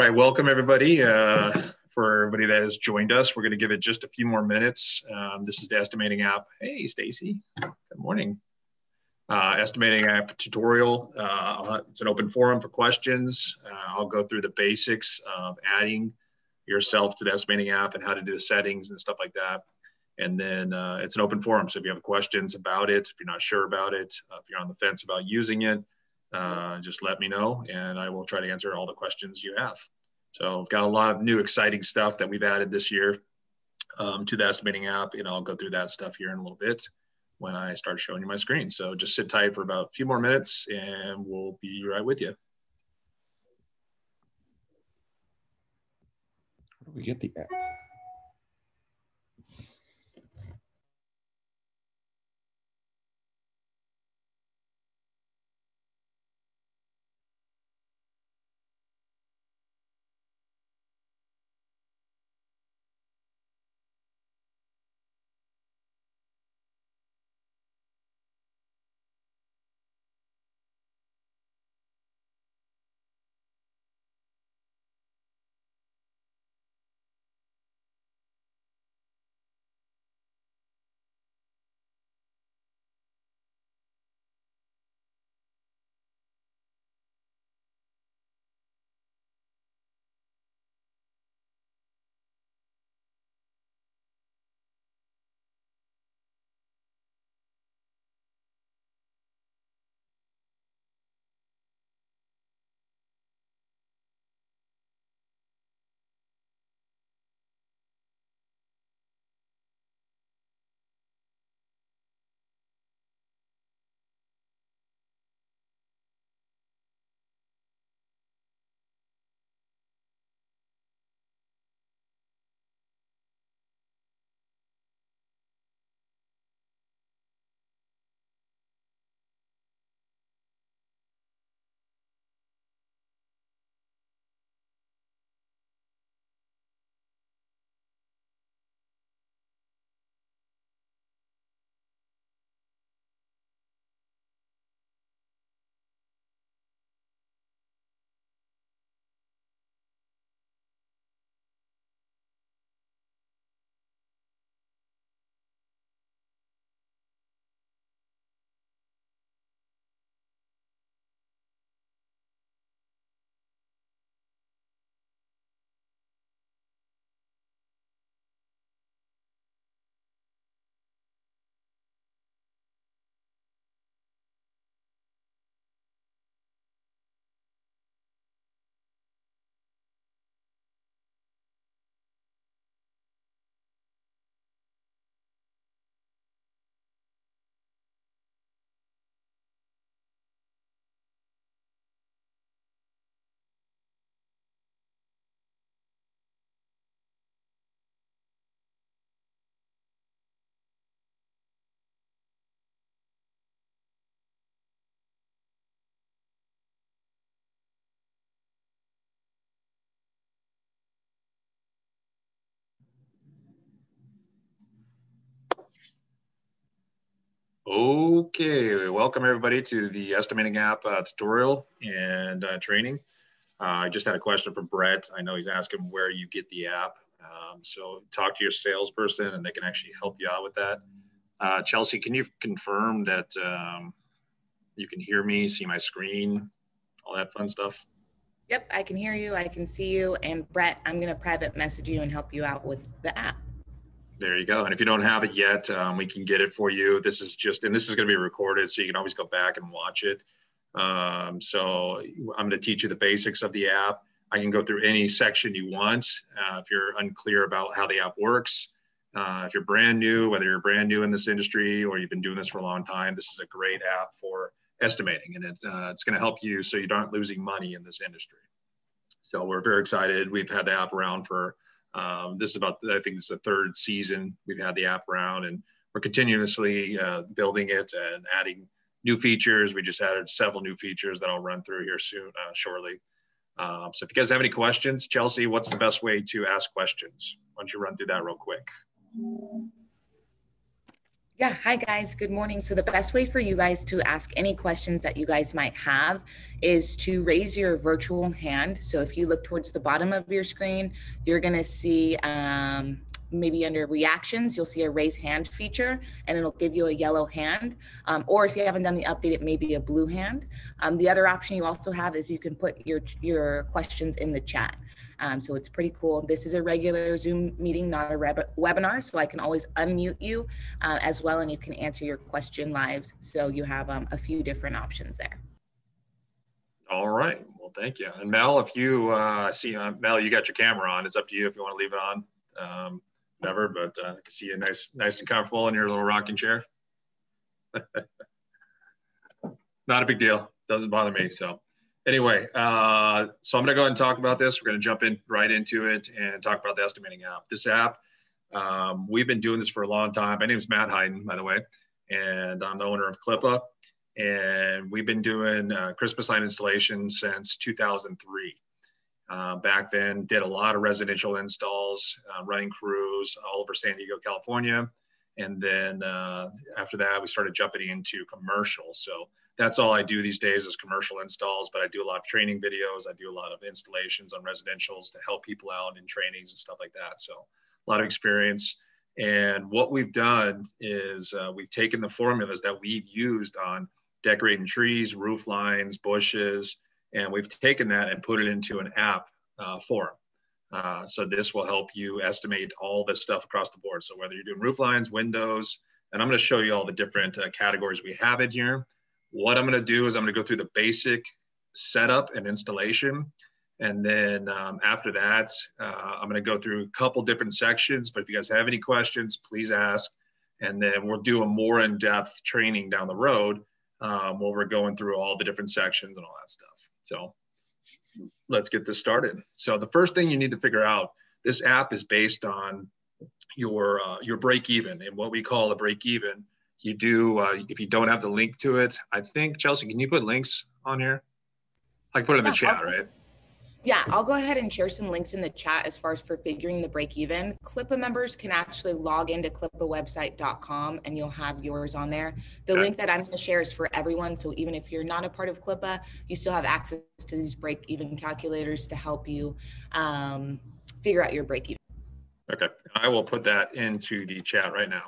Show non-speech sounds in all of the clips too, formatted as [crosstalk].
All right, welcome everybody. Uh, for everybody that has joined us, we're going to give it just a few more minutes. Um, this is the estimating app. Hey, Stacy. Good morning. Uh, estimating app tutorial. Uh, it's an open forum for questions. Uh, I'll go through the basics of adding yourself to the estimating app and how to do the settings and stuff like that. And then uh, it's an open forum. So if you have questions about it, if you're not sure about it, uh, if you're on the fence about using it, uh, just let me know and I will try to answer all the questions you have. So I've got a lot of new exciting stuff that we've added this year um, to the estimating app and I'll go through that stuff here in a little bit when I start showing you my screen. So just sit tight for about a few more minutes and we'll be right with you. Where do we get the app? Okay, welcome everybody to the estimating app uh, tutorial and uh, training. Uh, I just had a question from Brett. I know he's asking where you get the app. Um, so talk to your salesperson and they can actually help you out with that. Uh, Chelsea, can you confirm that um, you can hear me, see my screen, all that fun stuff? Yep, I can hear you. I can see you. And Brett, I'm going to private message you and help you out with the app. There you go. And if you don't have it yet, um, we can get it for you. This is just, and this is going to be recorded, so you can always go back and watch it. Um, so I'm going to teach you the basics of the app. I can go through any section you want. Uh, if you're unclear about how the app works, uh, if you're brand new, whether you're brand new in this industry or you've been doing this for a long time, this is a great app for estimating, and it, uh, it's going to help you so you aren't losing money in this industry. So we're very excited. We've had the app around for um, this is about, I think it's the third season we've had the app around and we're continuously uh, building it and adding new features. We just added several new features that I'll run through here soon, uh, shortly. Um, so if you guys have any questions, Chelsea, what's the best way to ask questions? Why don't you run through that real quick? Yeah, hi guys, good morning. So, the best way for you guys to ask any questions that you guys might have is to raise your virtual hand. So, if you look towards the bottom of your screen, you're going to see um, maybe under reactions, you'll see a raise hand feature and it'll give you a yellow hand. Um, or if you haven't done the update, it may be a blue hand. Um, the other option you also have is you can put your, your questions in the chat. Um, so it's pretty cool. This is a regular Zoom meeting, not a webinar. So I can always unmute you uh, as well and you can answer your question live. So you have um, a few different options there. All right. Well, thank you. And Mel, if you uh, see, uh, Mel, you got your camera on. It's up to you if you want to leave it on. Um, never, but uh, I can see you nice, nice and comfortable in your little rocking chair. [laughs] Not a big deal. Doesn't bother me. So anyway, uh, so I'm going to go ahead and talk about this. We're going to jump in right into it and talk about the estimating app. This app, um, we've been doing this for a long time. My name is Matt Hayden, by the way, and I'm the owner of CLIPA. And we've been doing uh, Christmas light installations since 2003. Uh, back then, did a lot of residential installs, uh, running crews all over San Diego, California. And then uh, after that, we started jumping into commercial. So that's all I do these days is commercial installs, but I do a lot of training videos. I do a lot of installations on residentials to help people out in trainings and stuff like that. So a lot of experience. And what we've done is uh, we've taken the formulas that we've used on decorating trees, roof lines, bushes, and we've taken that and put it into an app uh, form. Uh, so this will help you estimate all this stuff across the board. So whether you're doing roof lines, windows, and I'm going to show you all the different uh, categories we have in here. What I'm going to do is I'm going to go through the basic setup and installation. And then um, after that, uh, I'm going to go through a couple different sections. But if you guys have any questions, please ask. And then we'll do a more in-depth training down the road um, where we're going through all the different sections and all that stuff. So let's get this started. So the first thing you need to figure out, this app is based on your uh, your break even and what we call a break even. You do uh, if you don't have the link to it. I think Chelsea, can you put links on here? I can put it in the chat, right? Yeah, I'll go ahead and share some links in the chat as far as for figuring the break even. CLIPA members can actually log into clippawebsite.com and you'll have yours on there. The link that I'm going to share is for everyone. So even if you're not a part of CLIPA, you still have access to these break even calculators to help you um, figure out your break even. Okay, I will put that into the chat right now.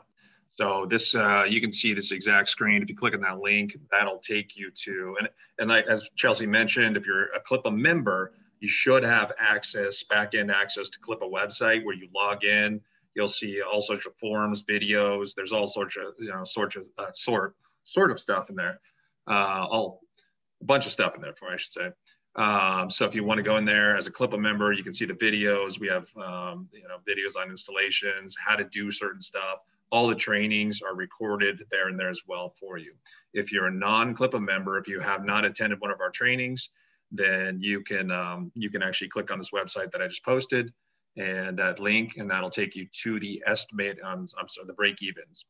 So this, uh, you can see this exact screen. If you click on that link, that'll take you to, and, and as Chelsea mentioned, if you're a CLIPA member, you should have access, back-end access to CLIPA website where you log in. You'll see all sorts of forums, videos. There's all sorts of, you know, sorts of, uh, sort, sort of stuff in there. Uh, all, a bunch of stuff in there for, I should say. Um, so if you want to go in there as a CLIPA member, you can see the videos. We have, um, you know, videos on installations, how to do certain stuff. All the trainings are recorded there and there as well for you. If you're a non-CLIPA member, if you have not attended one of our trainings, then you can um, you can actually click on this website that I just posted and that link, and that'll take you to the estimate. Um, I'm sorry, the break evens.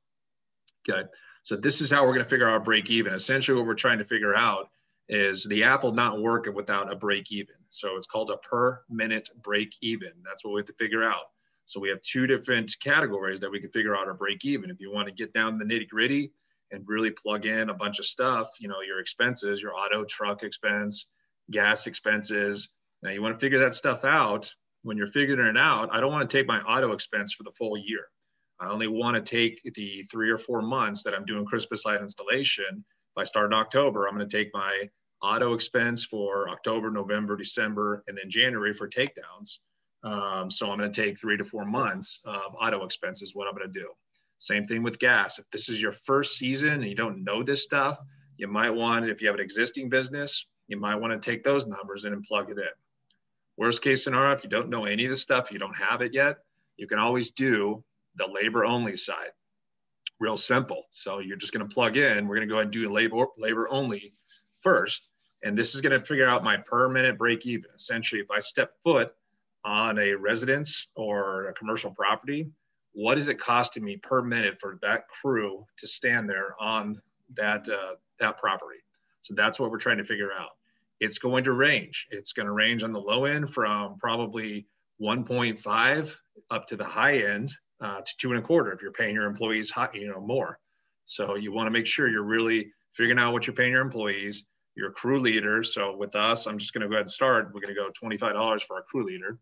Okay, so this is how we're going to figure out break even. Essentially, what we're trying to figure out is the app will not work without a break even. So it's called a per minute break even. That's what we have to figure out. So we have two different categories that we can figure out our break even. If you want to get down the nitty gritty and really plug in a bunch of stuff, you know, your expenses, your auto truck expense, gas expenses. Now you want to figure that stuff out. When you're figuring it out, I don't want to take my auto expense for the full year. I only want to take the three or four months that I'm doing Christmas light installation. If I start in October, I'm going to take my auto expense for October, November, December, and then January for takedowns. Um, so I'm going to take three to four months of auto expenses, what I'm going to do. Same thing with gas. If this is your first season and you don't know this stuff, you might want, if you have an existing business, you might want to take those numbers in and plug it in. Worst case scenario, if you don't know any of the stuff, you don't have it yet, you can always do the labor only side. Real simple. So you're just going to plug in. We're going to go ahead and do labor labor only first, and this is going to figure out my per minute break even. Essentially, if I step foot on a residence or a commercial property, what is it costing me per minute for that crew to stand there on that uh, that property? So that's what we're trying to figure out it's going to range. It's going to range on the low end from probably 1.5 up to the high end uh, to two and a quarter if you're paying your employees high, you know more. So you want to make sure you're really figuring out what you're paying your employees, your crew leader. So with us, I'm just going to go ahead and start. We're going to go $25 for our crew leader.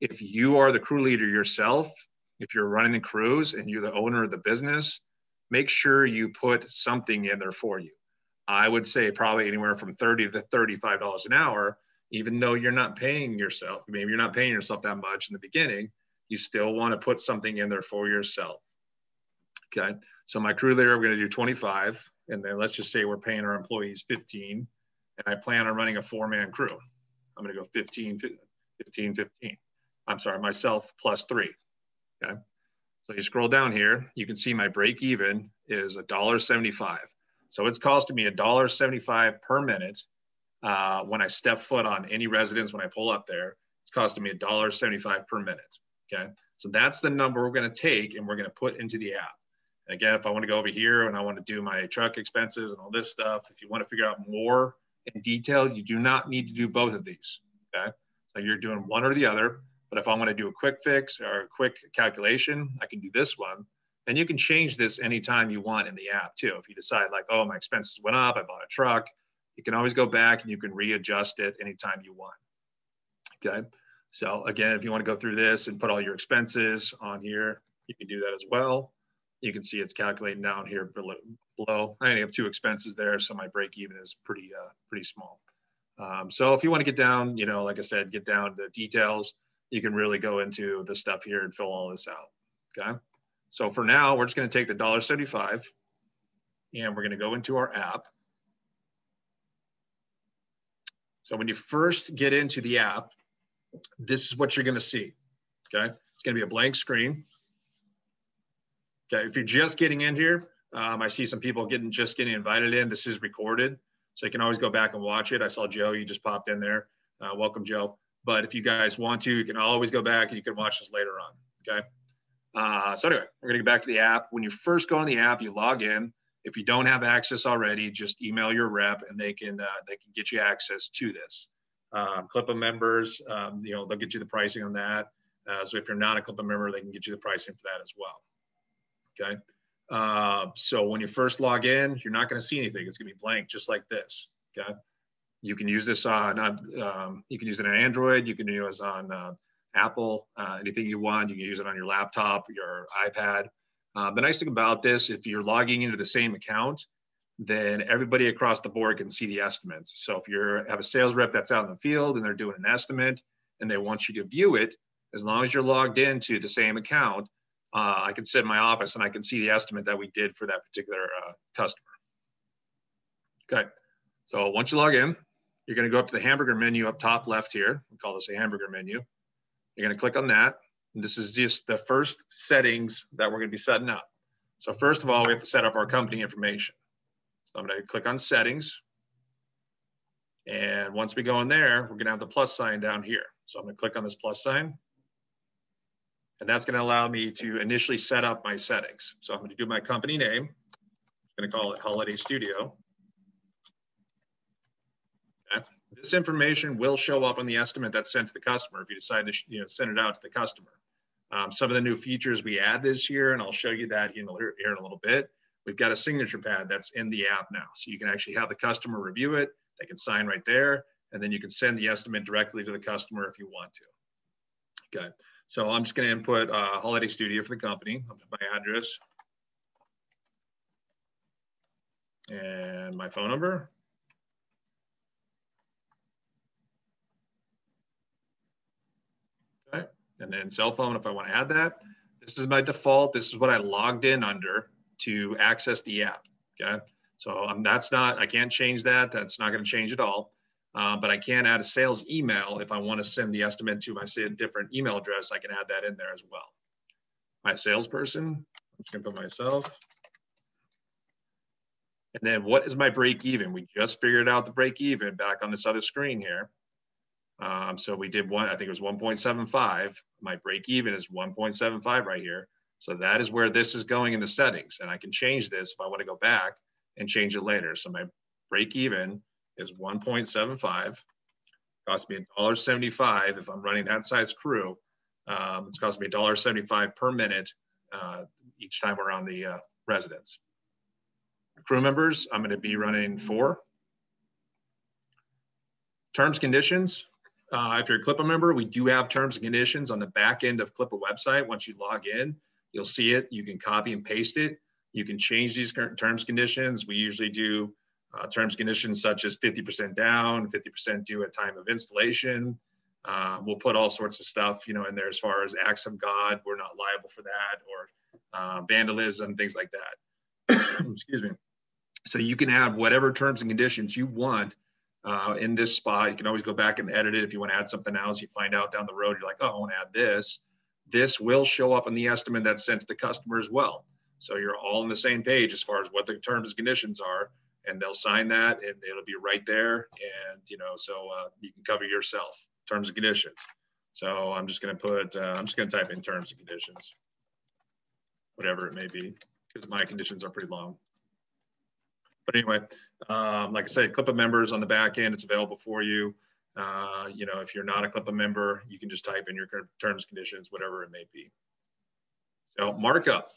If you are the crew leader yourself, if you're running the crews and you're the owner of the business, make sure you put something in there for you. I would say probably anywhere from 30 to $35 an hour, even though you're not paying yourself. Maybe you're not paying yourself that much in the beginning, you still want to put something in there for yourself. Okay. So my crew leader, we're going to do 25. And then let's just say we're paying our employees 15. And I plan on running a four man crew. I'm going to go 15, 15, 15. I'm sorry, myself plus three. Okay. So you scroll down here, you can see my break even is $1.75. So it's costing me $1.75 per minute uh, when I step foot on any residence when I pull up there. It's costing me $1.75 per minute. Okay. So that's the number we're going to take and we're going to put into the app. And again, if I want to go over here and I want to do my truck expenses and all this stuff, if you want to figure out more in detail, you do not need to do both of these. Okay. So you're doing one or the other. But if I want to do a quick fix or a quick calculation, I can do this one. And you can change this anytime you want in the app too. If you decide like, oh, my expenses went up, I bought a truck, you can always go back and you can readjust it anytime you want. Okay. So again, if you want to go through this and put all your expenses on here, you can do that as well. You can see it's calculating down here below. I only have two expenses there, so my break even is pretty uh, pretty small. Um, so if you want to get down, you know, like I said, get down to details, you can really go into the stuff here and fill all this out. Okay. So for now, we're just going to take the $1.75 and we're going to go into our app. So when you first get into the app, this is what you're going to see. Okay. It's going to be a blank screen. Okay. If you're just getting in here, um, I see some people getting just getting invited in. This is recorded. So you can always go back and watch it. I saw Joe, you just popped in there. Uh, welcome, Joe. But if you guys want to, you can always go back and you can watch this later on. Okay. Uh, so anyway, we're gonna get back to the app. When you first go on the app, you log in. If you don't have access already, just email your rep and they can uh, they can get you access to this. Um, members, um, you know, they'll get you the pricing on that. Uh, so if you're not a CLIPA member, they can get you the pricing for that as well. Okay. Uh, so when you first log in, you're not going to see anything. It's going to be blank, just like this. Okay. You can use this on, um, you can use it on Android. You can use it on uh, Apple, uh, anything you want. You can use it on your laptop, your iPad. Uh, the nice thing about this, if you're logging into the same account, then everybody across the board can see the estimates. So if you have a sales rep that's out in the field and they're doing an estimate and they want you to view it, as long as you're logged into the same account, uh, I can sit in my office and I can see the estimate that we did for that particular uh, customer. Okay, so once you log in, you're going to go up to the hamburger menu up top left here. We call this a hamburger menu. You're going to click on that. This is just the first settings that we're going to be setting up. So first of all, we have to set up our company information. So I'm going to click on settings. And once we go in there, we're going to have the plus sign down here. So I'm going to click on this plus sign. And that's going to allow me to initially set up my settings. So I'm going to do my company name. I'm going to call it Holiday Studio. This information will show up on the estimate that's sent to the customer if you decide to you know, send it out to the customer. Um, some of the new features we add this year, and I'll show you that in, here in a little bit. We've got a signature pad that's in the app now. So you can actually have the customer review it. They can sign right there. And then you can send the estimate directly to the customer if you want to. Okay. So I'm just going to input uh, Holiday Studio for the company. My address and my phone number. And then cell phone if I want to add that. This is my default. This is what I logged in under to access the app. Okay. So um, that's not, I can't change that. That's not going to change at all. Uh, but I can add a sales email if I want to send the estimate to my different email address. I can add that in there as well. My salesperson, I'm just going to put myself. And then what is my break even? We just figured out the break even back on this other screen here. Um, so we did one, I think it was 1.75. My break even is 1.75 right here. So that is where this is going in the settings. And I can change this if I want to go back and change it later. So my break even is 1.75. Cost me $1.75 if I'm running that size crew. Um, it's cost me $1.75 per minute uh, each time we're on the uh, residence. Crew members, I'm gonna be running four. Terms, conditions, uh, if you're a CLIPA member, we do have terms and conditions on the back end of CLIPA website. Once you log in, you'll see it. You can copy and paste it. You can change these terms conditions. We usually do uh, terms conditions such as 50% down, 50% due at time of installation. Uh, we'll put all sorts of stuff, you know, in there as far as acts of God. We're not liable for that, or uh, vandalism, things like that. [coughs] Excuse me. So you can add whatever terms and conditions you want uh, in this spot. You can always go back and edit it if you want to add something else. You find out down the road, you're like, oh, I want to add this. This will show up in the estimate that's sent to the customer as well. So you're all on the same page as far as what the terms and conditions are, and they'll sign that, and it'll be right there. And you know, so uh, you can cover yourself terms and conditions. So I'm just going to put, uh, I'm just going to type in terms and conditions, whatever it may be, because my conditions are pretty long. But anyway, um, like I said, CLIPA members on the back end, it's available for you. Uh, you know, if you're not a CLIPA member, you can just type in your terms, conditions, whatever it may be. So markup.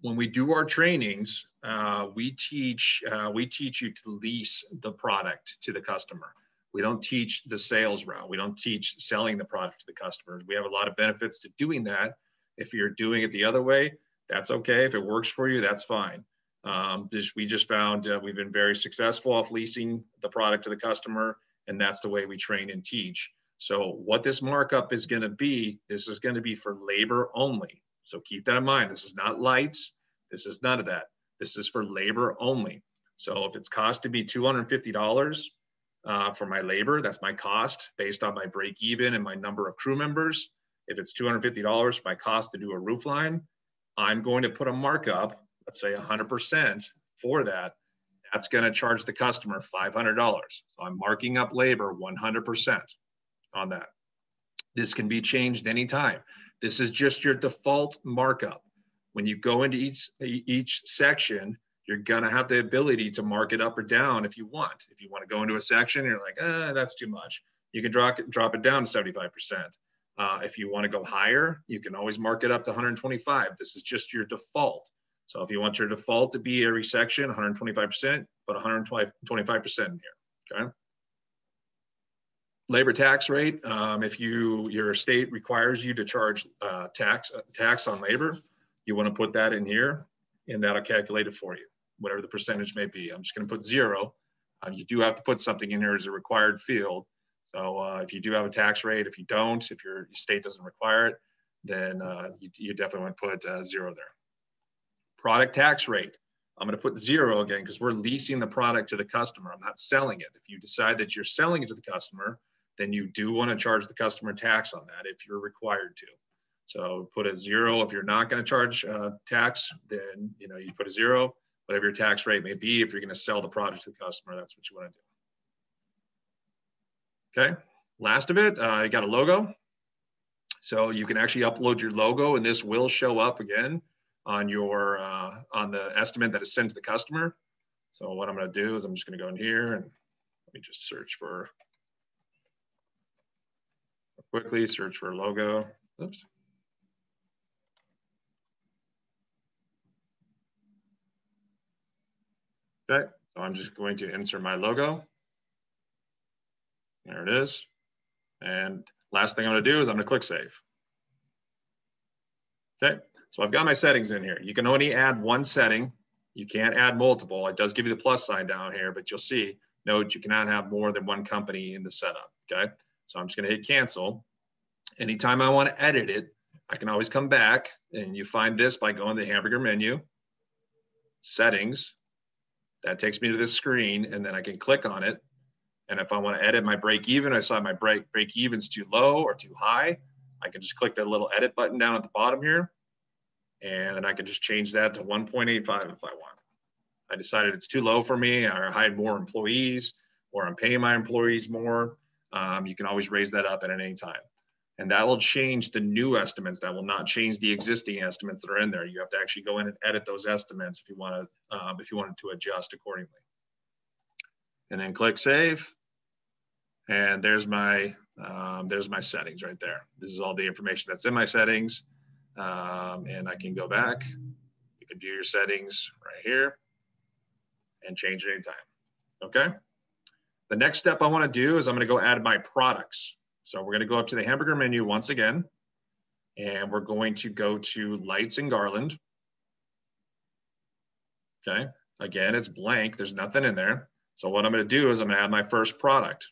When we do our trainings, uh, we teach uh, we teach you to lease the product to the customer. We don't teach the sales route. We don't teach selling the product to the customers. We have a lot of benefits to doing that. If you're doing it the other way, that's okay. If it works for you, that's fine. Um, just, we just found uh, we've been very successful off leasing the product to the customer, and that's the way we train and teach. So what this markup is going to be, this is going to be for labor only. So keep that in mind. This is not lights. This is none of that. This is for labor only. So if it's cost to be $250 uh, for my labor, that's my cost based on my break even and my number of crew members. If it's $250 for my cost to do a roof line, I'm going to put a markup let's say 100% for that, that's going to charge the customer $500. So I'm marking up labor 100% on that. This can be changed anytime. This is just your default markup. When you go into each, each section, you're going to have the ability to mark it up or down if you want. If you want to go into a section, you're like, ah, that's too much. You can drop it, drop it down to 75%. Uh, if you want to go higher, you can always mark it up to 125. This is just your default. So if you want your default to be every section, 125%, put 125% in here, okay? Labor tax rate, um, if you your state requires you to charge uh, tax tax on labor, you want to put that in here, and that'll calculate it for you, whatever the percentage may be. I'm just going to put zero. Uh, you do have to put something in here as a required field. So uh, if you do have a tax rate, if you don't, if your state doesn't require it, then uh, you, you, definitely want to put uh, zero there. Product tax rate. I'm going to put zero again because we're leasing the product to the customer. I'm not selling it. If you decide that you're selling it to the customer, then you do want to charge the customer tax on that if you're required to. So put a zero. If you're not going to charge uh, tax, then you know you put a zero. Whatever your tax rate may be, if you're going to sell the product to the customer, that's what you want to do. Okay. Last of it, uh, you got a logo. So you can actually upload your logo, and this will show up again on your uh, on the estimate that is sent to the customer. So what I'm going to do is I'm just going to go in here and let me just search for quickly search for logo. Oops. Okay, so I'm just going to insert my logo. There it is. And last thing I'm going to do is I'm going to click save. Okay, so I've got my settings in here. You can only add one setting. You can't add multiple. It does give you the plus sign down here, but you'll see, note you cannot have more than one company in the setup, okay? So I'm just gonna hit cancel. Anytime I wanna edit it, I can always come back and you find this by going to the hamburger menu, settings, that takes me to this screen and then I can click on it. And if I wanna edit my break even, I saw my break, break even's too low or too high, I can just click that little edit button down at the bottom here and then I could just change that to 1.85 if I want. I decided it's too low for me, I hired more employees, or I'm paying my employees more. Um, you can always raise that up at any time. And that will change the new estimates. That will not change the existing estimates that are in there. You have to actually go in and edit those estimates if you want to, um, if you wanted to adjust accordingly. And then click save. And there's my, um, there's my settings right there. This is all the information that's in my settings. Um, and I can go back. You can do your settings right here. and change it anytime. Okay. The next step I want to do is I'm going to go add my products. So we're going to go up to the hamburger menu once again, and we're going to go to lights and garland. Okay. Again, it's blank. There's nothing in there. So what I'm going to do is I'm going to add my first product.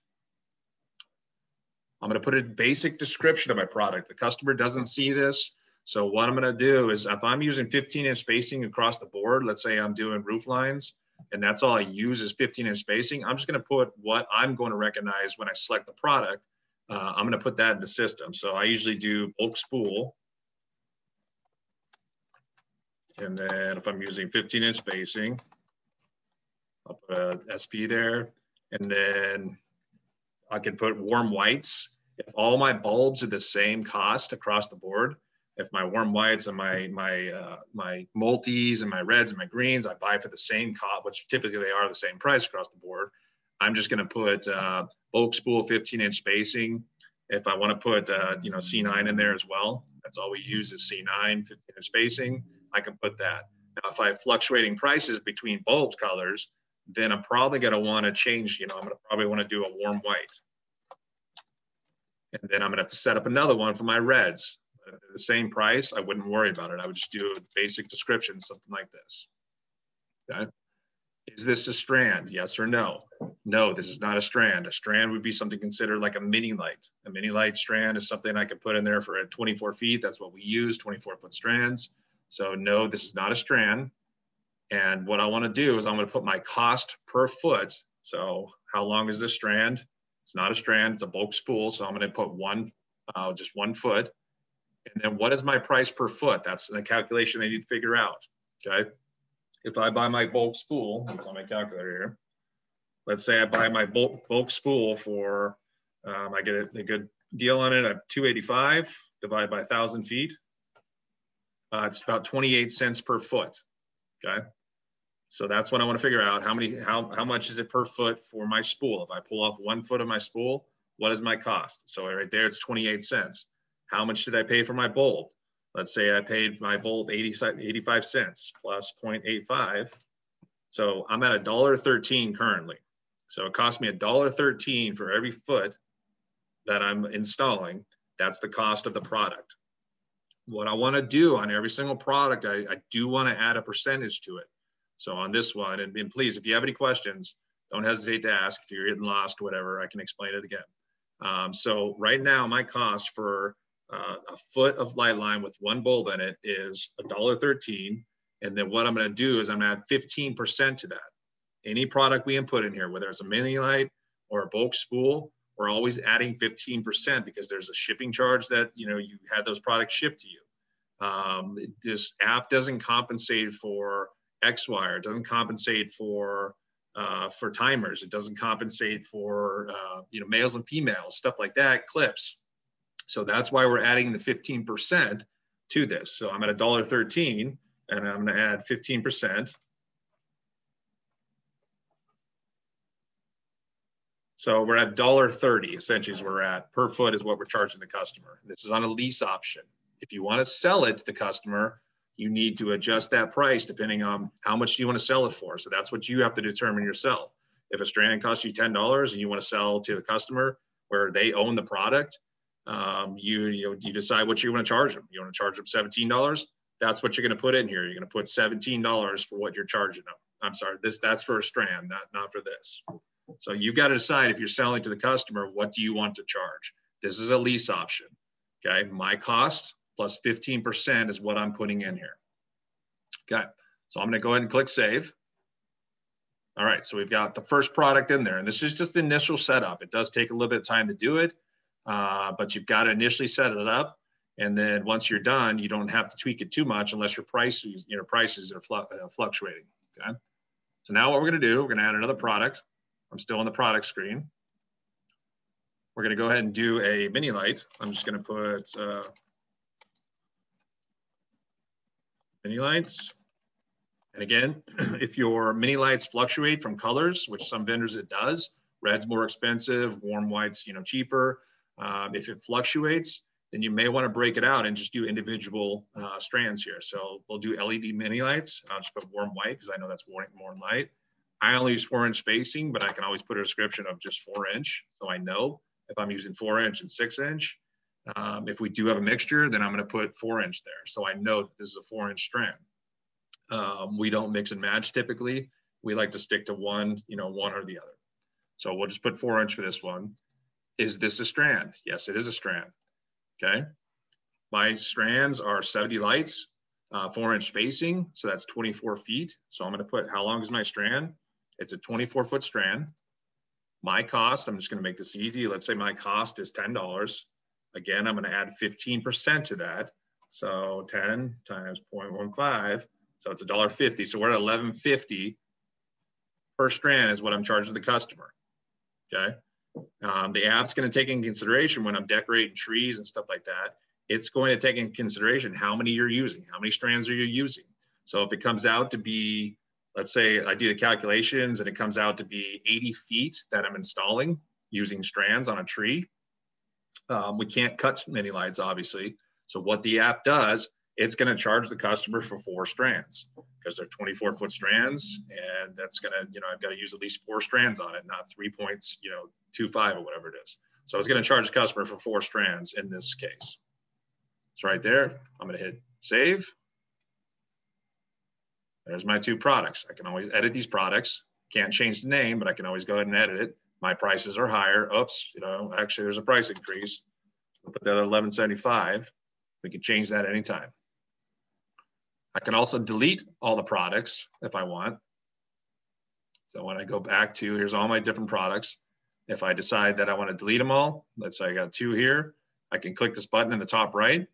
I'm going to put a basic description of my product. The customer doesn't see this. So what I'm going to do is if I'm using 15 inch spacing across the board, let's say I'm doing roof lines, and that's all I use is 15 inch spacing, I'm just going to put what I'm going to recognize when I select the product. Uh, I'm going to put that in the system. So I usually do bulk spool. And then if I'm using 15 inch spacing, I'll put a SP there. And then I can put warm whites. If all my bulbs are the same cost across the board, if my warm whites and my my uh, my multis and my reds and my greens I buy for the same cost, which typically they are the same price across the board, I'm just going to put uh, bulk spool 15 inch spacing. If I want to put uh, you know C9 in there as well, that's all we use is C9 15 inch spacing. I can put that. Now, if I have fluctuating prices between bulb colors, then I'm probably going to want to change. You know, I'm going to probably want to do a warm white. And then I'm going to have to set up another one for my reds the same price, I wouldn't worry about it. I would just do a basic description, something like this. Okay. Is this a strand? Yes or no? No, this is not a strand. A strand would be something considered like a mini light. A mini light strand is something I could put in there for at 24 feet. That's what we use, 24 foot strands. So no, this is not a strand. And what I want to do is I'm going to put my cost per foot. So how long is this strand? It's not a strand, it's a bulk spool. So I'm going to put one, uh, just one foot. And then what is my price per foot? That's the calculation I need to figure out. Okay. If I buy my bulk spool, it's on my calculator here. Let's say I buy my bulk, bulk spool for, um, I get a, a, good deal on it at 285 divided by 1,000 feet. Uh, it's about 28 cents per foot. Okay. So that's what I want to figure out. How many, how, how much is it per foot for my spool? If I pull off one foot of my spool, what is my cost? So right there, it's 28 cents. How much did I pay for my bulb? Let's say I paid my bulb 80, 85 cents plus 0.85. So I'm at a dollar 13 currently. So it cost me a dollar 13 for every foot that I'm installing. That's the cost of the product. What I want to do on every single product, I, I do want to add a percentage to it. So on this one, and, and please, if you have any questions, don't hesitate to ask. If you're getting lost, whatever, I can explain it again. Um, so right now, my cost for uh, a foot of light line with one bulb in it is a dollar thirteen. And then what I'm going to do is I'm going to add 15% to that. Any product we input in here, whether it's a mini light or a bulk spool, we're always adding 15% because there's a shipping charge that you know you had those products shipped to you. Um, this app doesn't compensate for X wire, it doesn't compensate for uh, for timers, it doesn't compensate for uh, you know males and females, stuff like that, clips. So that's why we're adding the 15% to this. So I'm at a dollar 13 and I'm gonna add 15%. So we're at dollar 30 essentially is where we're at per foot is what we're charging the customer. This is on a lease option. If you want to sell it to the customer, you need to adjust that price depending on how much you want to sell it for. So that's what you have to determine yourself. If a strand costs you $10 and you want to sell to the customer where they own the product, um, you you know you decide what you want to charge them. You want to charge them seventeen dollars. That's what you're going to put in here. You're going to put seventeen dollars for what you're charging them. I'm sorry, this that's for a strand, not not for this. So you've got to decide if you're selling to the customer, what do you want to charge? This is a lease option. Okay, my cost plus 15% is what I'm putting in here. Okay, so I'm going to go ahead and click save. All right, so we've got the first product in there, and this is just the initial setup. It does take a little bit of time to do it uh, but you've got to initially set it up. And then once you're done, you don't have to tweak it too much unless your prices, you know, prices are uh, fluctuating. Okay. So now what we're going to do, we're going to add another product. I'm still on the product screen. We're going to go ahead and do a mini light. I'm just going to put uh, mini lights. And again, [clears throat] if your mini lights fluctuate from colors, which some vendors it does, red's more expensive, warm white's you know cheaper. Um, if it fluctuates, then you may want to break it out and just do individual uh, strands here. So we'll do LED mini lights. I'll just put warm white because I know that's warm, warm light. I only use four inch spacing, but I can always put a description of just four inch. So I know if I'm using four inch and six inch. Um, if we do have a mixture, then I'm going to put four inch there. So I know that this is a four inch strand. Um, we don't mix and match typically. We like to stick to one, you know, one or the other. So we'll just put four inch for this one. Is this a strand? Yes, it is a strand. Okay. My strands are 70 lights, uh, four inch spacing. So that's 24 feet. So I'm going to put how long is my strand? It's a 24 foot strand. My cost, I'm just going to make this easy. Let's say my cost is $10. Again, I'm going to add 15% to that. So 10 times 0.15. So it's $1.50. So we're at 1150 per strand is what I'm charging the customer. Okay. Um, the app's going to take in consideration when I'm decorating trees and stuff like that. It's going to take in consideration how many you're using, how many strands are you using. So if it comes out to be, let's say I do the calculations and it comes out to be 80 feet that I'm installing using strands on a tree, um, we can't cut many lights, obviously. So what the app does, it's going to charge the customer for four strands because they're 24 foot strands, and that's going to, you know, I've got to use at least four strands on it, not three points, you know, two five or whatever it is. So it's going to charge the customer for four strands in this case. It's right there. I'm going to hit save. There's my two products. I can always edit these products. Can't change the name, but I can always go ahead and edit it my prices are higher. Oops, you know, actually there's a price increase. We'll put that at 1175. We can change that anytime. I can also delete all the products if I want. So when I go back to, here's all my different products. If I decide that I want to delete them all, let's say I got two here, I can click this button in the top right,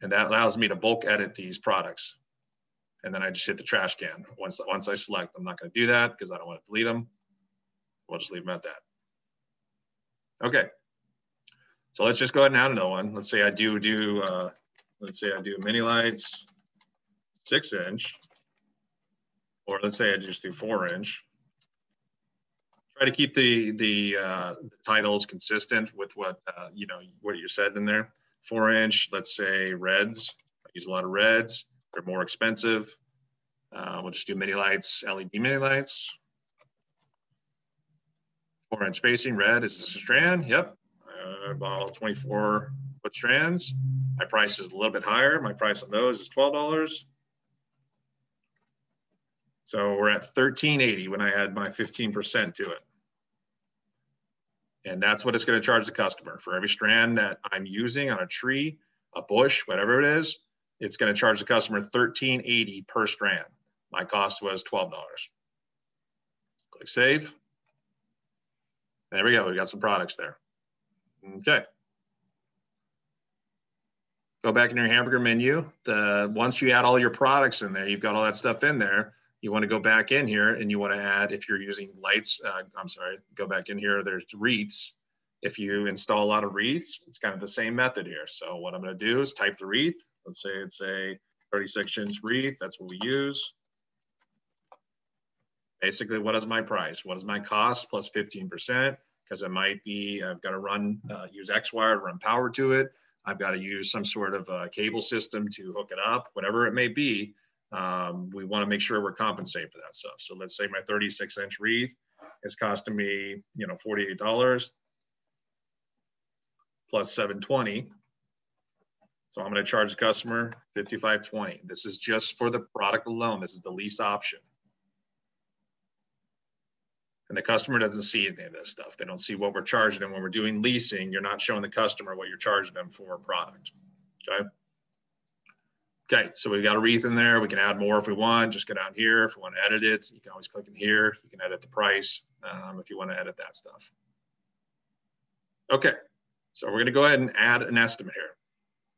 and that allows me to bulk edit these products. And then I just hit the trash can. Once, once I select, I'm not going to do that because I don't want to delete them. We'll just leave them at that. Okay. So let's just go ahead and add another one. Let's say I do do, uh, let's say I do mini lights, six inch, or let's say I just do four inch. Try to keep the the uh, titles consistent with what uh, you know what you said in there. Four inch, let's say reds. I use a lot of reds. They're more expensive. Uh, we'll just do mini lights, LED mini lights. Four inch spacing, red is this a strand? Yep, uh, about 24 foot strands. My price is a little bit higher. My price on those is $12. So we're at 1380 when I add my 15% to it. And that's what it's going to charge the customer for every strand that I'm using on a tree, a bush, whatever it is. It's going to charge the customer 1380 per strand. My cost was $12. Click save. There we go. We got some products there. Okay. Go back in your hamburger menu. The once you add all your products in there, you've got all that stuff in there. You want to go back in here and you want to add, if you're using lights, uh, I'm sorry, go back in here. There's wreaths. If you install a lot of wreaths, it's kind of the same method here. So what I'm going to do is type the wreath. Let's say it's a 36 inch wreath. That's what we use basically what is my price? What is my cost plus 15%? Because it might be, I've got to run, uh, use X wire to run power to it. I've got to use some sort of a cable system to hook it up, whatever it may be. Um, we want to make sure we're compensated for that stuff. So let's say my 36 inch wreath is costing me, you know, $48 plus 720. So I'm going to charge the customer 55.20. This is just for the product alone. This is the lease option and the customer doesn't see any of this stuff. They don't see what we're charging them when we're doing leasing. You're not showing the customer what you're charging them for a product. Okay. Okay, so we've got a wreath in there. We can add more if we want. Just go down here. If we want to edit it, you can always click in here. You can edit the price um, if you want to edit that stuff. Okay, so we're going to go ahead and add an estimate here.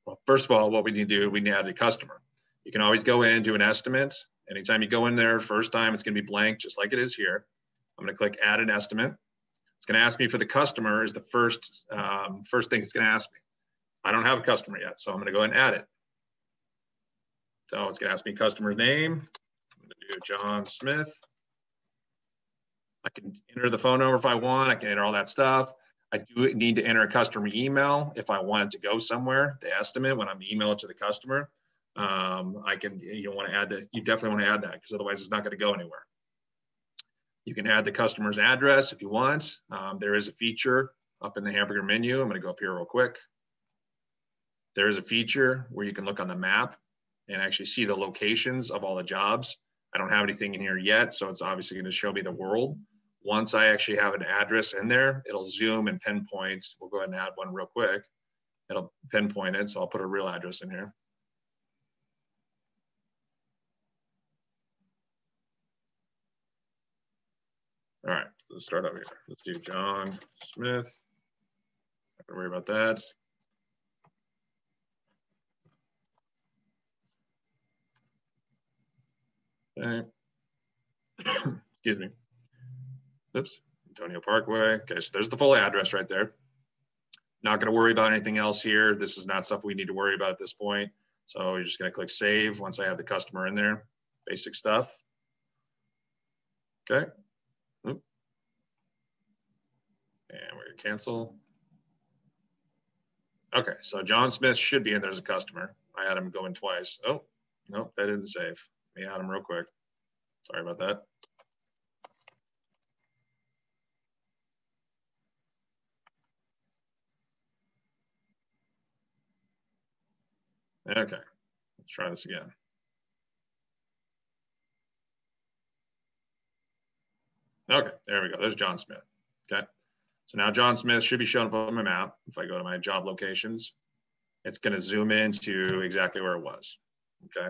Well, first of all, what we need to do, we need to add a customer. You can always go in, do an estimate. Anytime you go in there, first time, it's going to be blank, just like it is here. I'm going to click add an estimate. It's going to ask me for the customer is the first, um, first thing it's going to ask me. I don't have a customer yet, so I'm going to go ahead and add it. So it's going to ask me customer name. I'm going to do John Smith. I can enter the phone number if I want. I can enter all that stuff. I do need to enter a customer email if I want it to go somewhere, the estimate when I'm email it to the customer. Um, I can, you want to add that, you definitely want to add that because otherwise it's not going to go anywhere. You can add the customer's address if you want. Um, there is a feature up in the hamburger menu. I'm gonna go up here real quick. There is a feature where you can look on the map and actually see the locations of all the jobs. I don't have anything in here yet, so it's obviously gonna show me the world. Once I actually have an address in there, it'll zoom and pinpoint. We'll go ahead and add one real quick. It'll pinpoint it, so I'll put a real address in here. All right, let's start over here. Let's do John Smith. Not worry about that. [coughs] Excuse me. Oops, Antonio Parkway. Okay, so there's the full address right there. Not gonna worry about anything else here. This is not stuff we need to worry about at this point. So you're just gonna click save once I have the customer in there. Basic stuff. Okay. And we're gonna cancel. Okay, so John Smith should be in there as a customer. I had him going twice. Oh, nope, that didn't save. Me add him real quick. Sorry about that. Okay, let's try this again. Okay, there we go. There's John Smith. Okay. So now John Smith should be showing up on my map. If I go to my job locations, it's going to zoom into exactly where it was. Okay.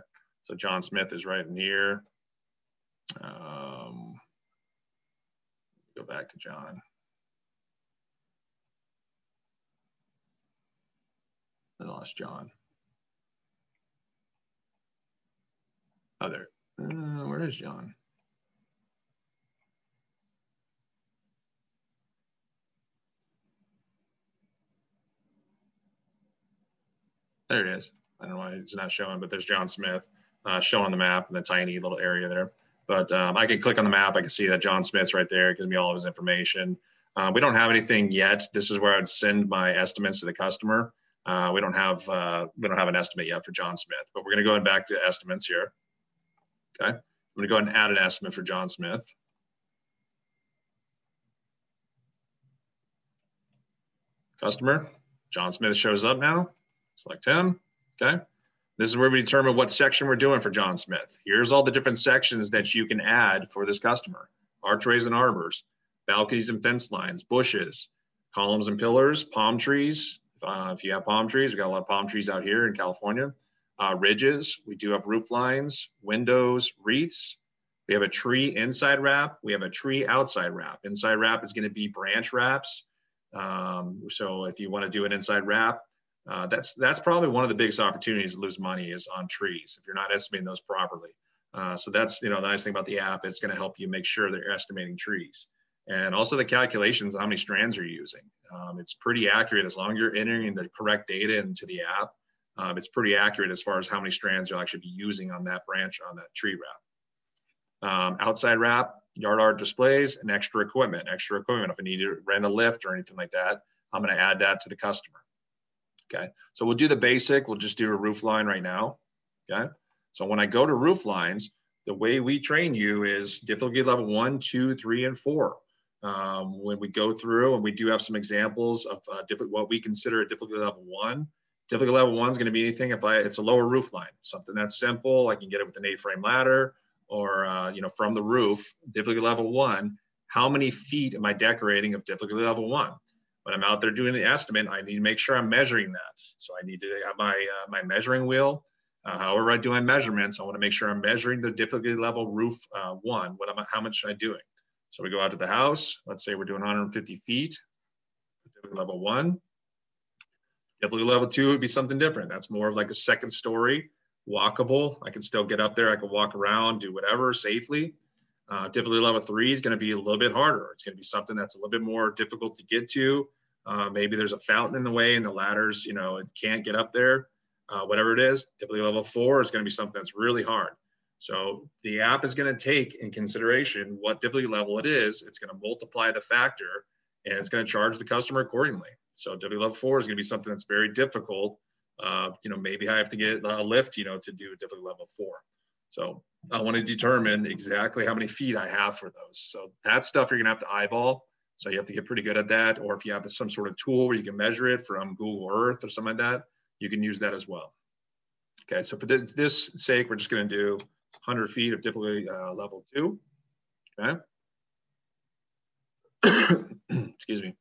So John Smith is right in here. Um, go back to John. I lost John. Oh, there. Uh, where is John? There it is. I don't know why it's not showing, but there's John Smith uh, on the map in the tiny little area there. But um, I can click on the map. I can see that John Smith's right there. It gives me all of his information. Uh, we don't have anything yet. This is where I'd send my estimates to the customer. Uh, we don't have uh, we don't have an estimate yet for John Smith, but we're going to go back to estimates here. Okay, I'm going to go ahead and add an estimate for John Smith. Customer, John Smith shows up now. Select him. Okay. This is where we determine what section we're doing for John Smith. Here's all the different sections that you can add for this customer. Archways and arbors, balconies and fence lines, bushes, columns and pillars, palm trees. Uh, if you have palm trees, we've got a lot of palm trees out here in California uh, ridges. We do have roof lines, windows, wreaths. We have a tree inside wrap. We have a tree outside wrap. Inside wrap is going to be branch wraps. Um, so if you want to do an inside wrap, uh, that's that's probably one of the biggest opportunities to lose money is on trees if you're not estimating those properly. Uh, so that's you know the nice thing about the app. It's going to help you make sure that you're estimating trees, and also the calculations how many strands you're using. Um, it's pretty accurate as long as you're entering the correct data into the app um, it's pretty accurate as far as how many strands you'll actually be using on that branch on that tree wrap. Um, outside wrap, yard art displays, and extra equipment. Extra equipment, if I need to rent a lift or anything like that, I'm going to add that to the customer. Okay, so we'll do the basic. We'll just do a roof line right now. Okay, so when I go to roof lines, the way we train you is difficulty level one, two, three, and four. Um, when we go through, and we do have some examples of uh, what we consider a difficulty level one, Difficulty level one is going to be anything if I it's a lower roof line, something that's simple. I can get it with an A-frame ladder or uh, you know from the roof. Difficulty level one, how many feet am I decorating of difficulty level one? When I'm out there doing the estimate, I need to make sure I'm measuring that. So I need to have my uh, my measuring wheel. Uh, however I do my measurements, I want to make sure I'm measuring the difficulty level roof uh, one. What am I, how much am I doing? So we go out to the house. Let's say we're doing 150 feet, difficulty level one. Difficulty level two would be something different. That's more of like a second story, walkable. I can still get up there. I can walk around, do whatever safely. Uh, difficulty level three is going to be a little bit harder. It's going to be something that's a little bit more difficult to get to. Uh, maybe there's a fountain in the way and the ladders, you know, it can't get up there. Uh, whatever it is, difficulty level four is going to be something that's really hard. So the app is going to take in consideration what difficulty level it is. It's going to multiply the factor and it's going to charge the customer accordingly. So difficulty level four is going to be something that's very difficult. Uh, you know, maybe I have to get a lift, you know, to do difficulty level four. So I want to determine exactly how many feet I have for those. So that stuff you're gonna have to eyeball. So you have to get pretty good at that. Or if you have some sort of tool where you can measure it from Google Earth or something like that, you can use that as well. Okay, so for this, sake, we're just gonna do 100 feet of difficulty uh, level two. Okay. [coughs] Excuse me.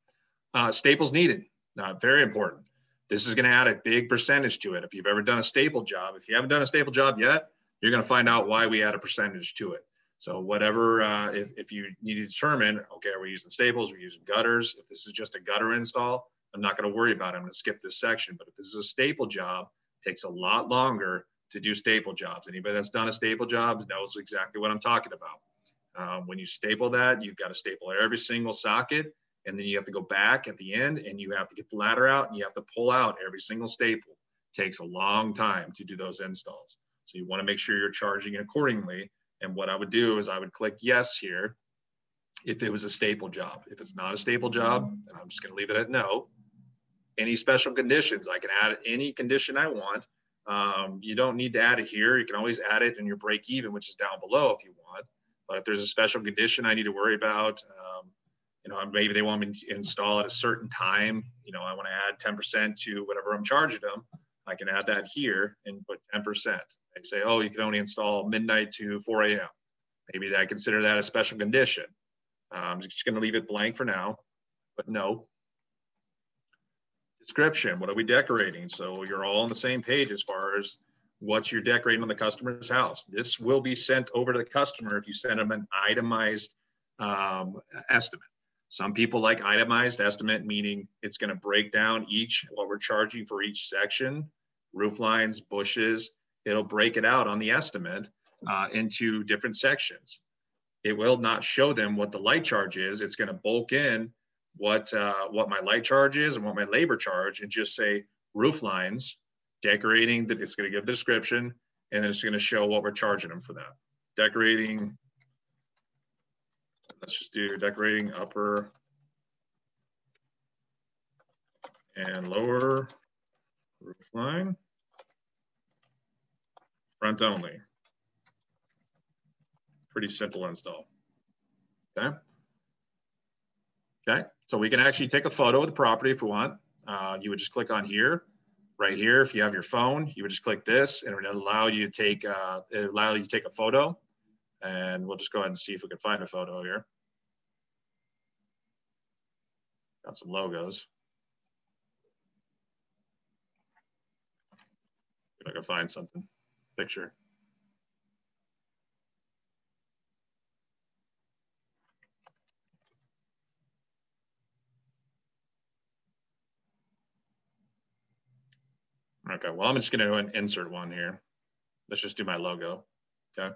Uh, staples needed, uh, very important. This is gonna add a big percentage to it. If you've ever done a staple job, if you haven't done a staple job yet, you're gonna find out why we add a percentage to it. So whatever, uh, if, if you need to determine, okay, are we using staples, Are we're using gutters. If this is just a gutter install, I'm not gonna worry about it. I'm gonna skip this section. But if this is a staple job, takes a lot longer to do staple jobs. Anybody that's done a staple job knows exactly what I'm talking about. Um, when you staple that, you've got to staple every single socket, and then you have to go back at the end and you have to get the ladder out and you have to pull out every single staple. It takes a long time to do those installs. So you want to make sure you're charging it accordingly. And what I would do is I would click yes here if it was a staple job. If it's not a staple job, then I'm just going to leave it at no. Any special conditions, I can add any condition I want. Um, you don't need to add it here. You can always add it in your break even, which is down below if you want. But if there's a special condition I need to worry about, um, you know, maybe they want me to install at a certain time. You know, I want to add 10% to whatever I'm charging them. I can add that here and put 10%. They say, oh, you can only install midnight to 4 a.m. Maybe I consider that a special condition. I'm just going to leave it blank for now, but no. Description, what are we decorating? So you're all on the same page as far as what you're decorating on the customer's house. This will be sent over to the customer if you send them an itemized um, estimate. Some people like itemized estimate, meaning it's going to break down each what we're charging for each section, roof lines, bushes. It'll break it out on the estimate uh, into different sections. It will not show them what the light charge is. It's going to bulk in what uh, what my light charge is and what my labor charge, and just say roof lines decorating that it's going to give the description and then it's going to show what we're charging them for that. Decorating, let's just do decorating upper and lower roof line, front only. Pretty simple install, okay? Okay, so we can actually take a photo of the property if we want. Uh, you would just click on here right here, if you have your phone, you would just click this and it would allow you to take, uh, it allow you to take a photo. And we'll just go ahead and see if we can find a photo here. Got some logos. If I can find something, picture. Okay, well, I'm just going to insert one here. Let's just do my logo. Okay.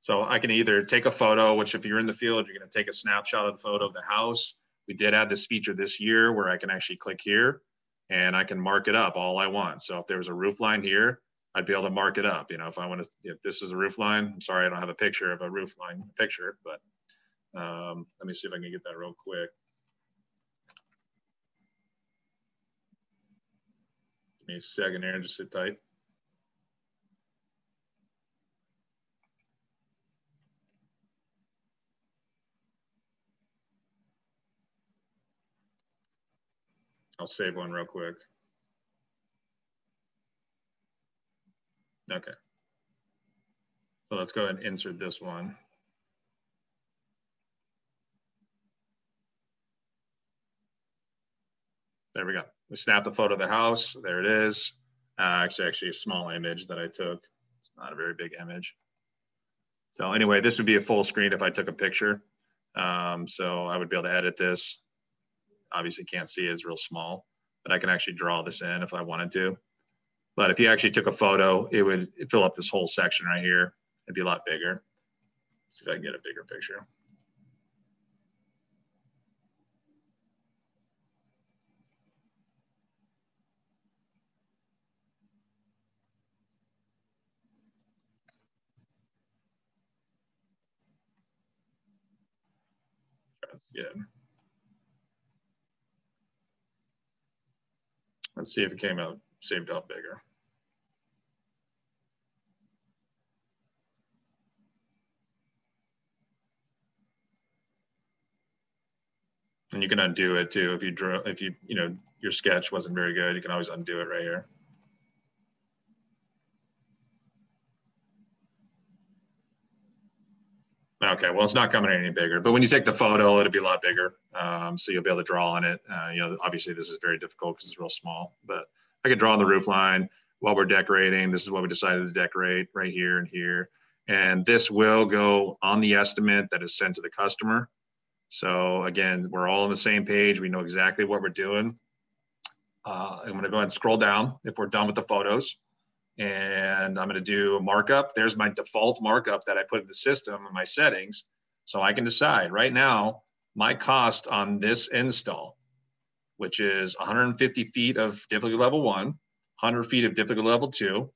So I can either take a photo, which if you're in the field, you're going to take a snapshot of the photo of the house. We did add this feature this year where I can actually click here and I can mark it up all I want. So if there was a roof line here, I'd be able to mark it up. You know, if I want to, if this is a roof line, I'm sorry, I don't have a picture of a roof line picture, but um, let me see if I can get that real quick. Give me a second here, just sit tight. I'll save one real quick. Okay. So let's go ahead and insert this one. There we go. We snapped a photo of the house. There it is. Uh, actually, actually a small image that I took. It's not a very big image. So anyway, this would be a full screen if I took a picture. Um, so I would be able to edit this. Obviously can't see it, it's real small, but I can actually draw this in if I wanted to. But if you actually took a photo, it would fill up this whole section right here. It'd be a lot bigger. Let's see if I can get a bigger picture. good. Let's see if it came out saved up bigger. And you can undo it too if you draw if you you know your sketch wasn't very good. You can always undo it right here. Okay, well, it's not coming any bigger, but when you take the photo, it'll be a lot bigger. Um, so you'll be able to draw on it. Uh, you know, obviously this is very difficult because it's real small, but I could draw on the roof line while we're decorating. This is what we decided to decorate right here and here. And this will go on the estimate that is sent to the customer. So again, we're all on the same page. We know exactly what we're doing. Uh, I'm gonna go ahead and scroll down if we're done with the photos and I'm going to do a markup. There's my default markup that I put in the system in my settings. So I can decide right now my cost on this install, which is 150 feet of difficulty level one, 100 feet of difficulty level two,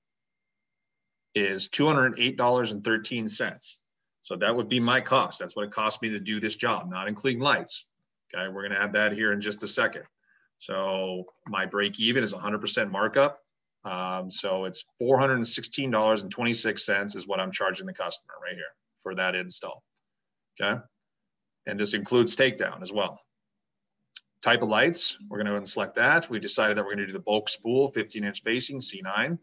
is $208.13. So that would be my cost. That's what it cost me to do this job, not including lights. Okay, we're going to add that here in just a second. So my break even is 100% markup. Um, so it's $416.26 is what I'm charging the customer right here for that install. Okay. And this includes takedown as well. Type of lights, we're going to go and select that. We decided that we're going to do the bulk spool 15 inch spacing C9.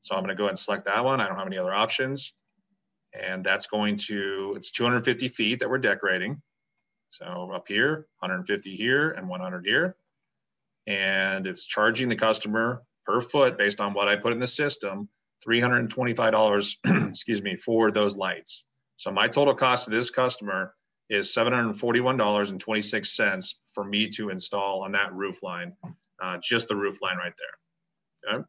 So I'm going to go ahead and select that one. I don't have any other options. And that's going to, it's 250 feet that we're decorating. So up here, 150 here and 100 here. And it's charging the customer per foot based on what I put in the system, $325, [clears throat] excuse me, for those lights. So my total cost to this customer is $741.26 for me to install on that roof line, uh, just the roof line right there. Okay.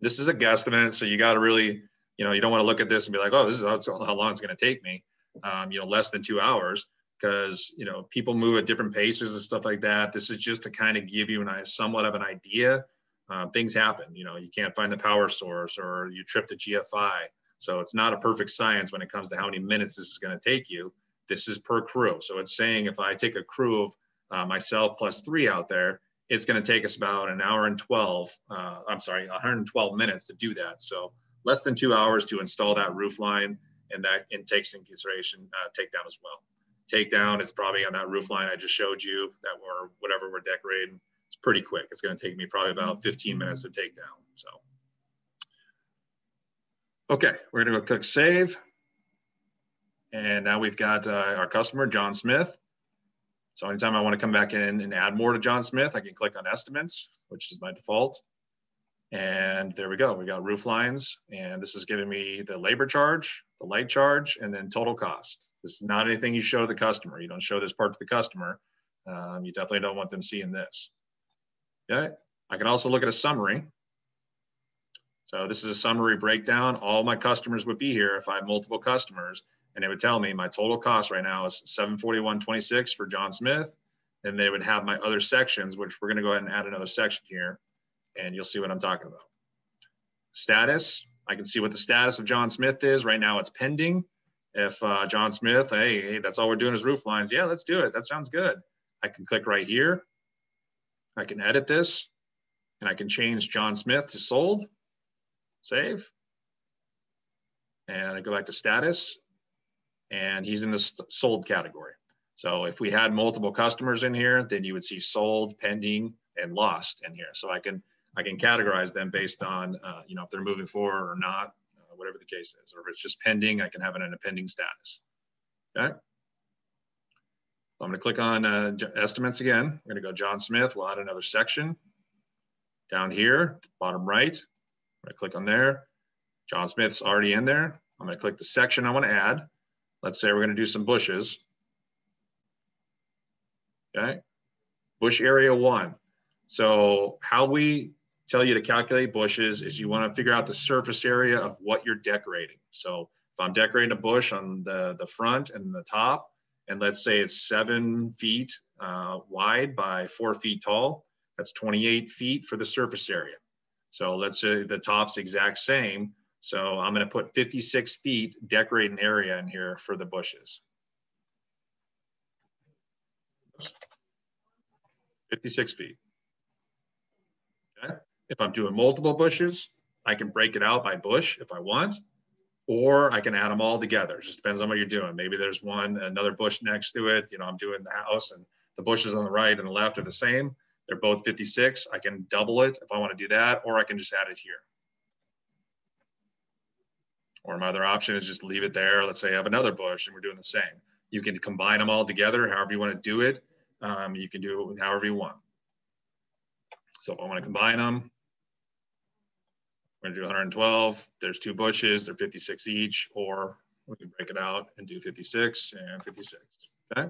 This is a guesstimate, so you got to really, you know, you don't want to look at this and be like, oh, this is how long it's going to take me. Um, you know, less than two hours because you know people move at different paces and stuff like that. This is just to kind of give you an, somewhat of an idea uh, things happen. You know, you can't find the power source or you trip the GFI. So it's not a perfect science when it comes to how many minutes this is going to take you. This is per crew. So it's saying if I take a crew of uh, myself plus three out there, it's going to take us about an hour and 12, uh, I'm sorry, 112 minutes to do that. So less than two hours to install that roof line and that it takes in consideration uh, takedown as well. Takedown is probably on that roof line I just showed you that we're, whatever we're decorating, it's pretty quick. It's going to take me probably about 15 minutes to take down. So, okay, we're going to go click save. And now we've got uh, our customer, John Smith. So anytime I want to come back in and add more to John Smith, I can click on estimates, which is my default. And there we go. We got roof lines, and this is giving me the labor charge, the light charge, and then total cost. This is not anything you show the customer. You don't show this part to the customer. Um, you definitely don't want them seeing this. Okay. I can also look at a summary. So this is a summary breakdown. All my customers would be here if I have multiple customers and it would tell me my total cost right now is 741.26 for John Smith. And they would have my other sections, which we're going to go ahead and add another section here and you'll see what I'm talking about. Status, I can see what the status of John Smith is. Right now it's pending. If uh, John Smith, hey, hey, that's all we're doing is roof lines. Yeah, let's do it. That sounds good. I can click right here I can edit this and I can change John Smith to sold, save. And I go back to status and he's in the sold category. So if we had multiple customers in here, then you would see sold, pending, and lost in here. So I can I can categorize them based on uh, you know if they're moving forward or not, uh, whatever the case is. Or if it's just pending, I can have it in a pending status. Okay. So I'm going to click on uh, estimates again. We're going to go John Smith. We'll add another section down here, bottom right. I'm going to click on there. John Smith's already in there. I'm going to click the section I want to add. Let's say we're going to do some bushes. Okay. Bush area one. So how we tell you to calculate bushes is you want to figure out the surface area of what you're decorating. So if I'm decorating a bush on the, the front and the top, and let's say it's seven feet uh, wide by four feet tall, that's 28 feet for the surface area. So let's say the top's exact same. So I'm gonna put 56 feet decorating area in here for the bushes. 56 feet. Okay. If I'm doing multiple bushes, I can break it out by bush if I want or I can add them all together. It just depends on what you're doing. Maybe there's one, another bush next to it. You know, I'm doing the house and the bushes on the right and the left are the same. They're both 56. I can double it if I want to do that, or I can just add it here. Or my other option is just leave it there. Let's say I have another bush and we're doing the same. You can combine them all together, however you want to do it. Um, you can do it however you want. So if I want to combine them, we're gonna do 112. There's two bushes, they're 56 each, or we can break it out and do 56 and 56, okay?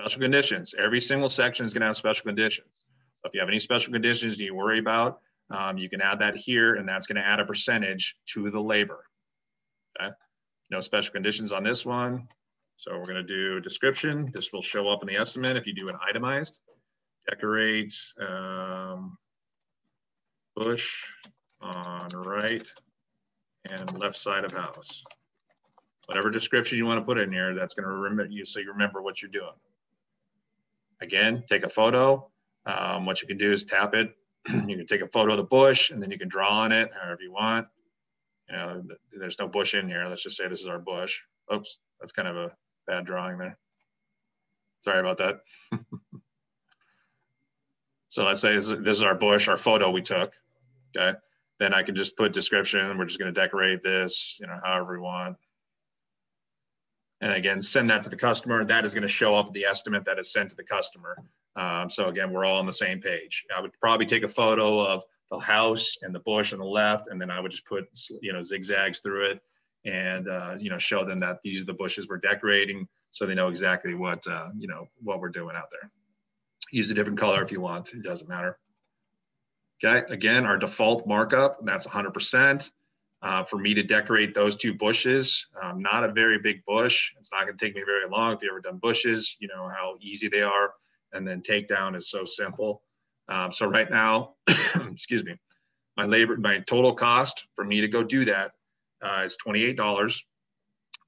Special conditions, every single section is gonna have special conditions. So if you have any special conditions do you worry about, um, you can add that here and that's gonna add a percentage to the labor, okay? No special conditions on this one. So we're gonna do description. This will show up in the estimate if you do an itemized. Decorate, um, bush, on right and left side of house. Whatever description you want to put in here, that's going to remember you so you remember what you're doing. Again, take a photo. Um, what you can do is tap it. [clears throat] you can take a photo of the bush and then you can draw on it however you want. You know, there's no bush in here. Let's just say this is our bush. Oops, that's kind of a bad drawing there. Sorry about that. [laughs] so let's say this is our bush, our photo we took. Okay then I can just put description. We're just going to decorate this, you know, however we want. And again, send that to the customer. That is going to show up the estimate that is sent to the customer. Um, so again, we're all on the same page. I would probably take a photo of the house and the bush on the left, and then I would just put, you know, zigzags through it and, uh, you know, show them that these are the bushes we're decorating so they know exactly what, uh, you know, what we're doing out there. Use a different color if you want. It doesn't matter. Okay, again, our default markup, that's 100%. Uh, for me to decorate those two bushes, um, not a very big bush. It's not gonna take me very long. If you ever done bushes, you know how easy they are. And then takedown is so simple. Um, so right now, [coughs] excuse me, my labor, my total cost for me to go do that uh, is $28.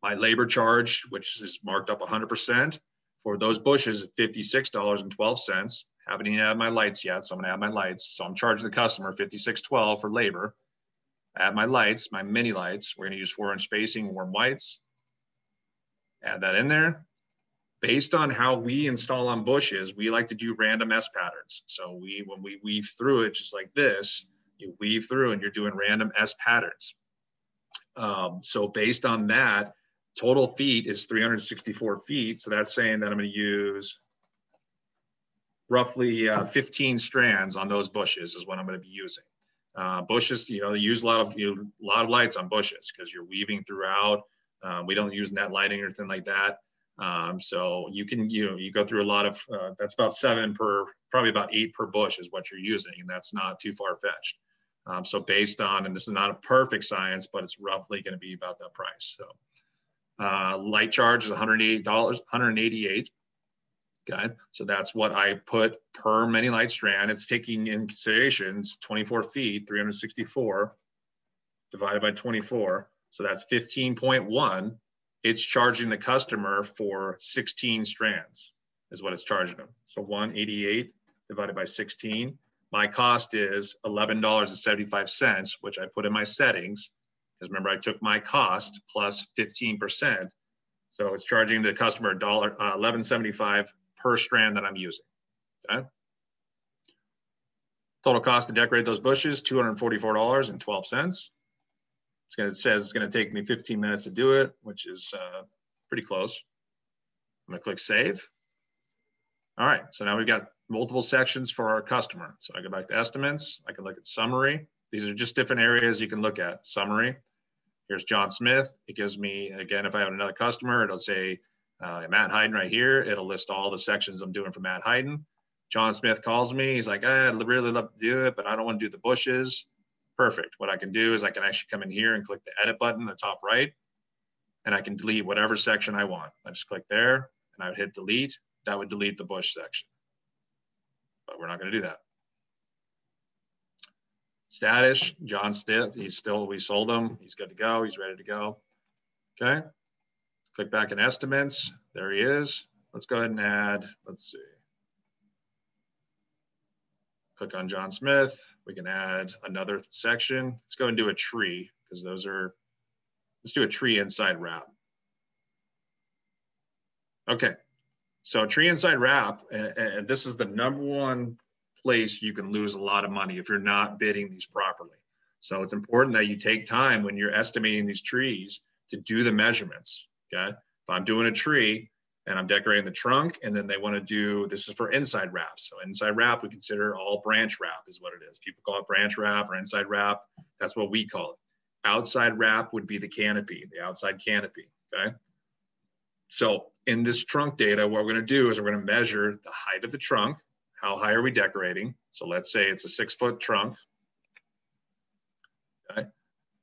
My labor charge, which is marked up 100% for those bushes, $56.12 haven't even added my lights yet, so I'm gonna add my lights. So I'm charging the customer 5612 for labor. Add my lights, my mini lights. We're gonna use four inch spacing, warm whites. Add that in there. Based on how we install on bushes, we like to do random S patterns. So we, when we weave through it, just like this, you weave through and you're doing random S patterns. Um, so based on that, total feet is 364 feet. So that's saying that I'm gonna use roughly uh, 15 strands on those bushes is what I'm going to be using. Uh, bushes, you know, use a lot of you know, a lot of lights on bushes because you're weaving throughout. Um, we don't use net lighting or anything like that. Um, so you can you know you go through a lot of uh, that's about seven per probably about eight per bush is what you're using, and that's not too far fetched. Um, so based on and this is not a perfect science, but it's roughly going to be about that price. So uh, light charge is 188 dollars, 188. Okay, so that's what I put per many light strand. It's taking in considerations 24 feet, 364 divided by 24. So that's 15.1. It's charging the customer for 16 strands is what it's charging them. So 188 divided by 16. My cost is $11.75, which I put in my settings. Because remember, I took my cost plus 15%. So it's charging the customer a dollar uh, 11.75 per strand that I'm using. Okay. Total cost to decorate those bushes, $244.12. It's gonna, it says it's gonna take me 15 minutes to do it, which is uh, pretty close. I'm gonna click save. All right, so now we've got multiple sections for our customer. So I go back to estimates, I can look at summary. These are just different areas you can look at. Summary, here's John Smith. It gives me, again, if I have another customer, it'll say uh, Matt Hayden right here, it'll list all the sections I'm doing for Matt Hayden. John Smith calls me. He's like, I'd really love to do it, but I don't want to do the bushes. Perfect. What I can do is I can actually come in here and click the edit button in the top right, and I can delete whatever section I want. I just click there and I would hit delete. That would delete the bush section. But we're not going to do that. Status, John Smith, he's still, we sold him. He's good to go. He's ready to go. Okay. Click back in estimates. There he is. Let's go ahead and add, let's see. Click on John Smith. We can add another section. Let's go and do a tree because those are, let's do a tree inside wrap. Okay, So tree inside wrap, and, and this is the number one place you can lose a lot of money if you're not bidding these properly. So it's important that you take time when you're estimating these trees to do the measurements. Okay. If I'm doing a tree and I'm decorating the trunk, and then they want to do this is for inside wrap. So inside wrap, we consider all branch wrap is what it is. People call it branch wrap or inside wrap. That's what we call it. Outside wrap would be the canopy, the outside canopy. Okay. So in this trunk data, what we're going to do is we're going to measure the height of the trunk. How high are we decorating? So let's say it's a six foot trunk. Okay.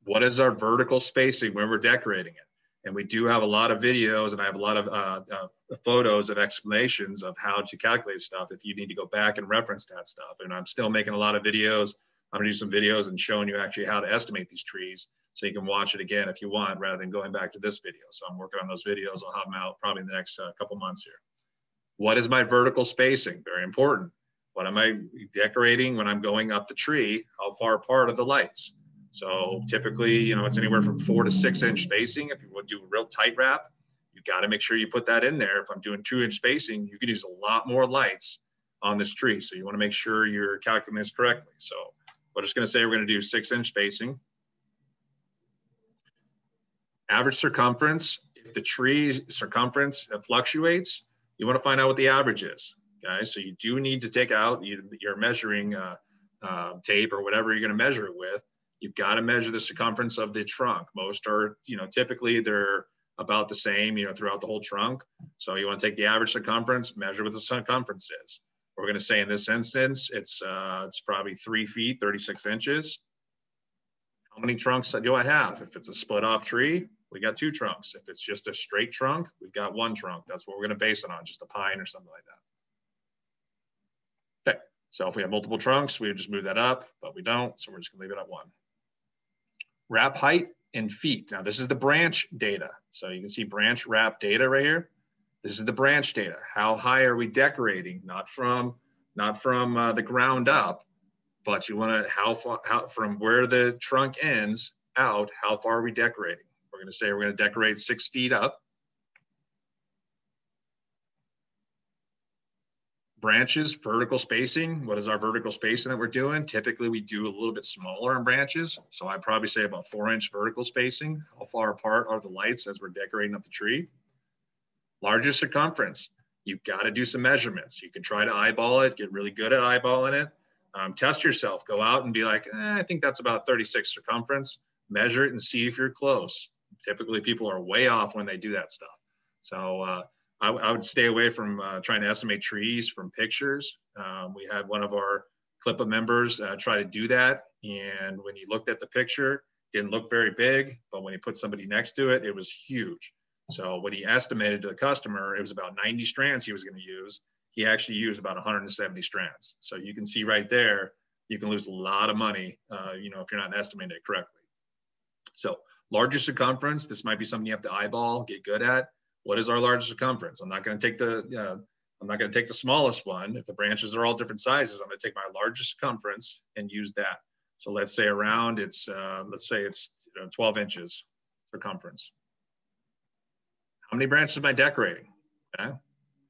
What is our vertical spacing when we're decorating it? And we do have a lot of videos and I have a lot of uh, uh, photos of explanations of how to calculate stuff if you need to go back and reference that stuff. And I'm still making a lot of videos. I'm gonna do some videos and showing you actually how to estimate these trees so you can watch it again if you want rather than going back to this video. So I'm working on those videos. I'll have them out probably in the next uh, couple months here. What is my vertical spacing? Very important. What am I decorating when I'm going up the tree? How far apart are the lights? So typically, you know, it's anywhere from four to six inch spacing. If you want to do a real tight wrap, you got to make sure you put that in there. If I'm doing two inch spacing, you can use a lot more lights on this tree. So you want to make sure you're calculating this correctly. So we're just going to say we're going to do six inch spacing. Average circumference, if the tree circumference fluctuates, you want to find out what the average is. Okay, so you do need to take out your measuring uh, uh, tape or whatever you're going to measure it with You've got to measure the circumference of the trunk. Most are, you know, typically they're about the same, you know, throughout the whole trunk. So you want to take the average circumference, measure what the circumference is. We're going to say in this instance, it's uh, it's probably three feet, 36 inches. How many trunks do I have? If it's a split off tree, we got two trunks. If it's just a straight trunk, we've got one trunk. That's what we're going to base it on, just a pine or something like that. Okay, so if we have multiple trunks, we would just move that up, but we don't, so we're just going to leave it at one wrap height and feet. Now this is the branch data. So you can see branch wrap data right here. This is the branch data. How high are we decorating? Not from, not from uh, the ground up, but you want to, how far, how, from where the trunk ends out, how far are we decorating? We're going to say we're going to decorate six feet up. Branches, vertical spacing. What is our vertical spacing that we're doing? Typically, we do a little bit smaller in branches. So I probably say about four inch vertical spacing. How far apart are the lights as we're decorating up the tree? Larger circumference. You've got to do some measurements. You can try to eyeball it, get really good at eyeballing it. Um, test yourself. Go out and be like, eh, I think that's about 36 circumference. Measure it and see if you're close. Typically, people are way off when they do that stuff. So uh, I, I would stay away from uh, trying to estimate trees from pictures. Um, we had one of our CLIPA members uh, try to do that. And when he looked at the picture, didn't look very big, but when he put somebody next to it, it was huge. So when he estimated to the customer, it was about 90 strands he was going to use. He actually used about 170 strands. So you can see right there, you can lose a lot of money, uh, you know, if you're not estimating it correctly. So larger circumference, this might be something you have to eyeball, get good at what is our largest circumference? I'm not going to take the, I'm not going to take the smallest one. If the branches are all different sizes, I'm going to take my largest circumference and use that. So let's say around it's, uh, let's say it's you know, 12 inches circumference. How many branches am I decorating? Okay.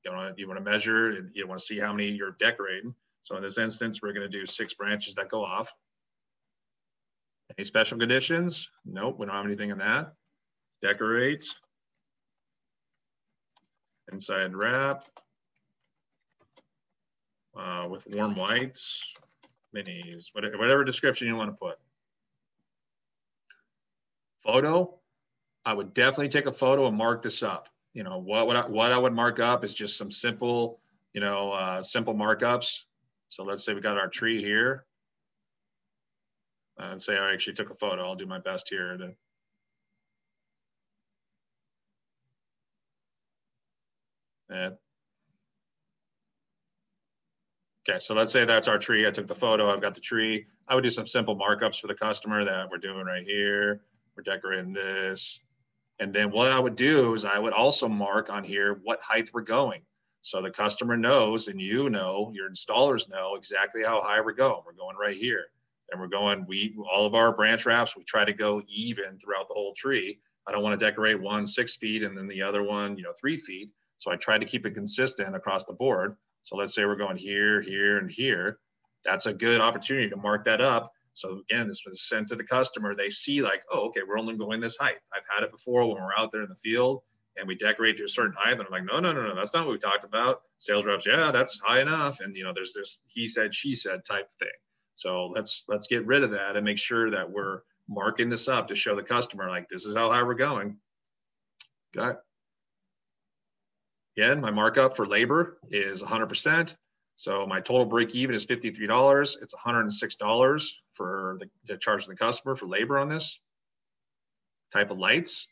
You want to, you want to measure and you want to see how many you're decorating. So in this instance, we're going to do six branches that go off. Any special conditions? Nope, we don't have anything in that. Decorate, inside wrap uh, with warm whites, minis, whatever, whatever description you want to put. Photo, I would definitely take a photo and mark this up. You know, what, what, I, what I would mark up is just some simple, you know, uh, simple markups. So let's say we got our tree here. Uh, and say I actually took a photo. I'll do my best here to And okay, so let's say that's our tree. I took the photo, I've got the tree. I would do some simple markups for the customer that we're doing right here. We're decorating this. And then what I would do is I would also mark on here what height we're going. So the customer knows and you know, your installers know exactly how high we're going. We're going right here. And we're going, we all of our branch wraps, we try to go even throughout the whole tree. I don't want to decorate one six feet and then the other one, you know, three feet. So I tried to keep it consistent across the board. So let's say we're going here, here, and here. That's a good opportunity to mark that up. So again, this was sent to the customer. They see like, oh, okay, we're only going this height. I've had it before when we're out there in the field and we decorate to a certain height. And I'm like, no, no, no, no, that's not what we talked about. Sales reps, yeah, that's high enough. And you know, there's this he said, she said type thing. So let's let's get rid of that and make sure that we're marking this up to show the customer like this is how high we're going. Got Again, my markup for labor is 100%. So my total break even is $53. It's $106 for the, to charge the customer for labor on this type of lights.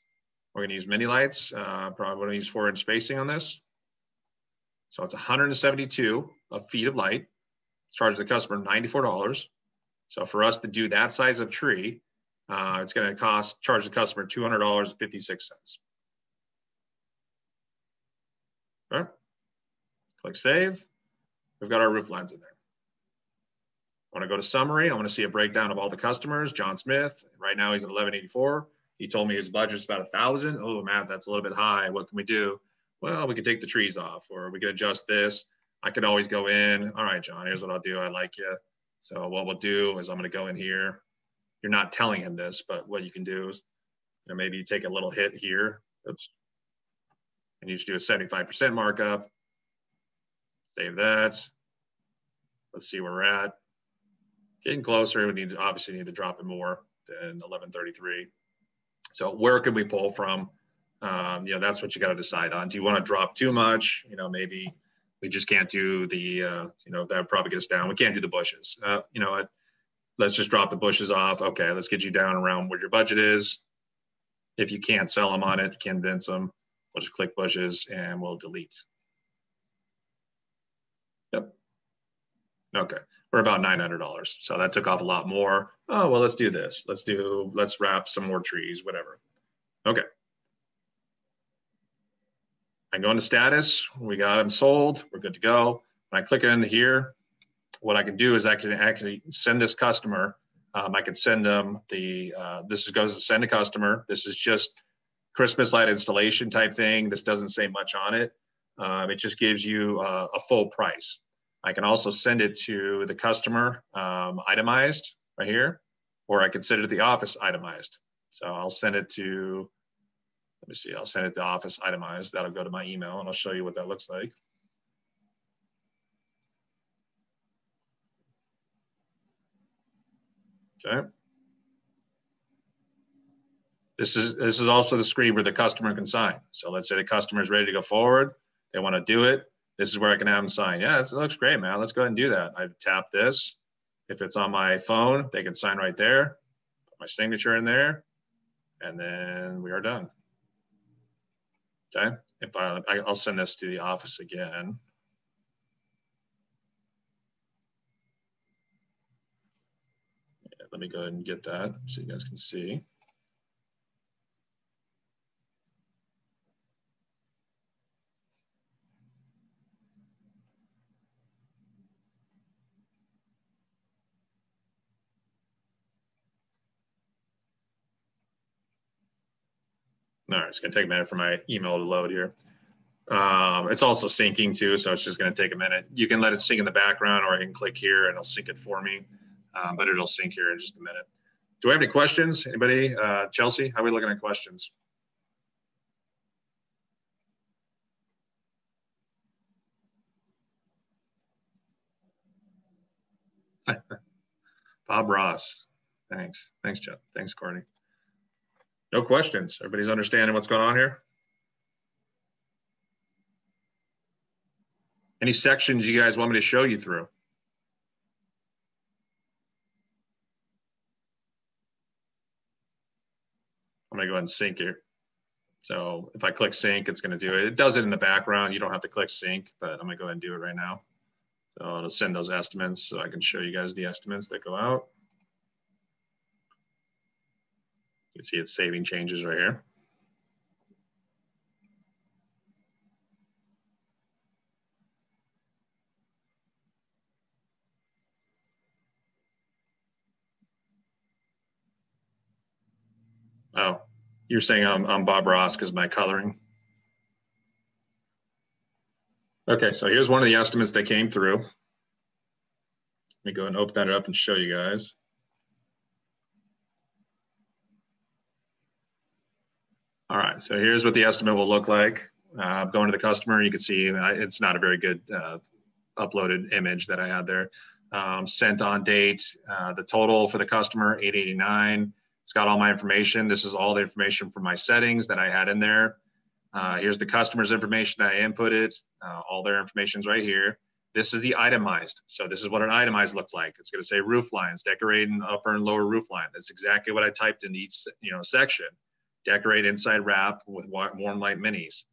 We're going to use mini lights. Uh, probably going to use four inch spacing on this. So it's 172 of feet of light. Charge the customer $94. So for us to do that size of tree, uh, it's going to cost charge the customer $200.56. Okay. Click save. We've got our roof lines in there. I want to go to summary. I want to see a breakdown of all the customers. John Smith, right now he's at 1184. He told me his budget's about a thousand. Oh, Matt, that's a little bit high. What can we do? Well, we can take the trees off or we can adjust this. I could always go in. All right, John, here's what I'll do. I like you. So what we'll do is I'm going to go in here. You're not telling him this, but what you can do is, you know, maybe you take a little hit here. Oops. And you just do a 75% markup. Save that. Let's see where we're at. Getting closer. We need to obviously need to drop it more than 1133. So where can we pull from? Um, you know, that's what you got to decide on. Do you want to drop too much? You know, maybe we just can't do the, uh, you know, that would probably get us down. We can't do the bushes. Uh, you know? Let's just drop the bushes off. Okay, let's get you down around where your budget is. If you can't sell them on it, convince them. We'll just click bushes and we'll delete. Yep. Okay, we're about $900. So that took off a lot more. Oh, well, let's do this. Let's do, let's wrap some more trees, whatever. Okay. I go into status. We got them sold. We're good to go. When I click into here, what I can do is I can actually send this customer. Um, I can send them the, uh, this goes to send a customer. This is just Christmas light installation type thing. This doesn't say much on it. Um, it just gives you uh, a full price. I can also send it to the customer um, itemized right here, or I can send it to the office itemized. So I'll send it to, let me see, I'll send it to office itemized. That'll go to my email and I'll show you what that looks like. Okay. This is, this is also the screen where the customer can sign. So let's say the customer is ready to go forward. They want to do it. This is where I can have them sign. Yeah, it looks great, man. Let's go ahead and do that. I tap this. If it's on my phone, they can sign right there. Put my signature in there. And then we are done. Okay. If I, I'll send this to the office again. let me go ahead and get that so you guys can see. Right, it's gonna take a minute for my email to load here. Um, it's also syncing too, so it's just gonna take a minute. You can let it sync in the background or I can click here and it'll sync it for me, um, but it'll sync here in just a minute. Do we have any questions? Anybody? Uh, Chelsea, how are we looking at questions? [laughs] Bob Ross. Thanks. Thanks, Jeff. Thanks, Courtney. No questions. Everybody's understanding what's going on here? Any sections you guys want me to show you through? I'm gonna go ahead and sync here. So if I click sync, it's gonna do it. It does it in the background. You don't have to click sync, but I'm gonna go ahead and do it right now. So it'll send those estimates so I can show you guys the estimates that go out. You can see it's saving changes right here. Oh, you're saying I'm, I'm Bob Ross because my coloring. Okay, so here's one of the estimates that came through. Let me go and open that up and show you guys. So here's what the estimate will look like. Uh, going to the customer, you can see uh, it's not a very good uh, uploaded image that I had there. Um, sent on date, uh, the total for the customer, 889. It's got all my information. This is all the information from my settings that I had in there. Uh, here's the customer's information that I inputted. Uh, all their information's right here. This is the itemized. So this is what an itemized looks like. It's going to say roof lines, decorating upper and lower roof line. That's exactly what I typed in each you know section. Decorate inside wrap with warm light minis.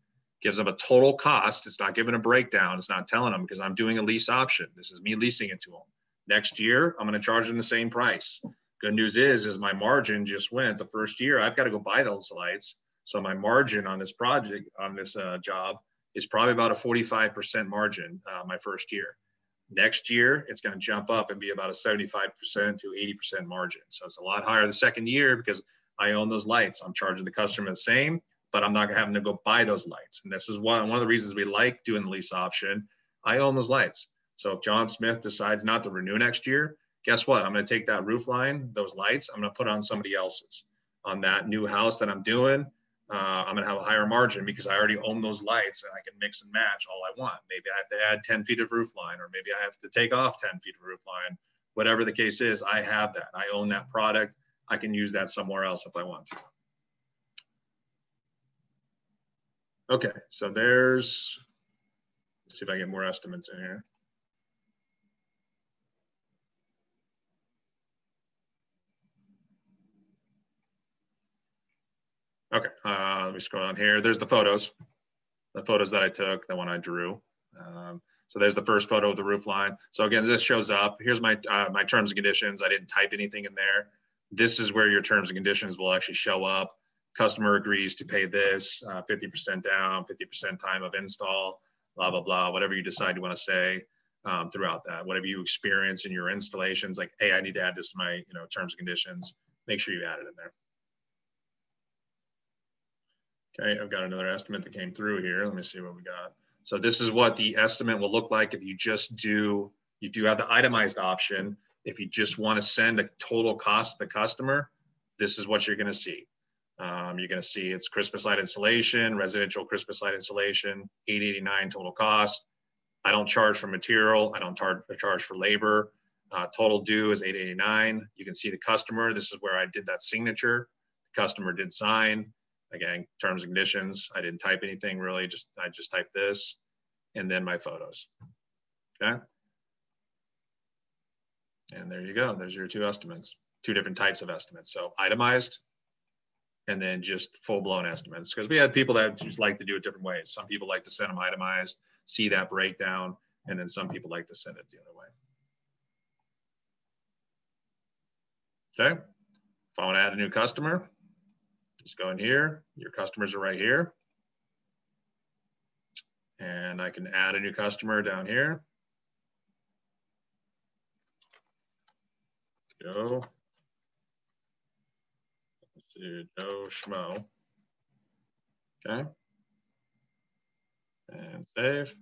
Gives them a total cost. It's not giving a breakdown. It's not telling them because I'm doing a lease option. This is me leasing it to them. Next year, I'm going to charge them the same price. Good news is, is my margin just went the first year. I've got to go buy those lights. So my margin on this project, on this uh, job, is probably about a 45% margin uh, my first year. Next year, it's going to jump up and be about a 75% to 80% margin. So it's a lot higher the second year because I own those lights. I'm charging the customer the same, but I'm not having to go buy those lights. And this is one, one of the reasons we like doing the lease option. I own those lights. So if John Smith decides not to renew next year, guess what? I'm going to take that roof line, those lights, I'm going to put on somebody else's. On that new house that I'm doing, uh, I'm going to have a higher margin because I already own those lights and I can mix and match all I want. Maybe I have to add 10 feet of roof line, or maybe I have to take off 10 feet of roof line. Whatever the case is, I have that. I own that product. I can use that somewhere else if I want to. Okay, so there's, let's see if I get more estimates in here. Okay, uh, let me scroll down here. There's the photos, the photos that I took, the one I drew. Um, so there's the first photo of the roof line. So again, this shows up. Here's my uh, my terms and conditions. I didn't type anything in there. This is where your terms and conditions will actually show up. Customer agrees to pay this, 50% uh, down, 50% time of install, blah, blah, blah, whatever you decide you want to say um, throughout that. Whatever you experience in your installations, like, hey, I need to add this to my you know terms and conditions, make sure you add it in there. Okay, I've got another estimate that came through here. Let me see what we got. So this is what the estimate will look like if you just do, you do have the itemized option. If you just want to send a total cost to the customer, this is what you're going to see. Um, you're going to see it's Christmas light installation, residential Christmas light installation, 889 total cost. I don't charge for material. I don't tar- charge for labor. Uh, total due is 889. You can see the customer. This is where I did that signature. The customer did sign. Again, terms and conditions, I didn't type anything really, just I just typed this and then my photos. Okay. And there you go. There's your two estimates, two different types of estimates. So itemized and then just full blown estimates. Because we had people that just like to do it different ways. Some people like to send them itemized, see that breakdown, and then some people like to send it the other way. Okay. If I want to add a new customer, just go in here, your customers are right here. And I can add a new customer down here. Joe. Let's Joe Schmo. Okay. And save.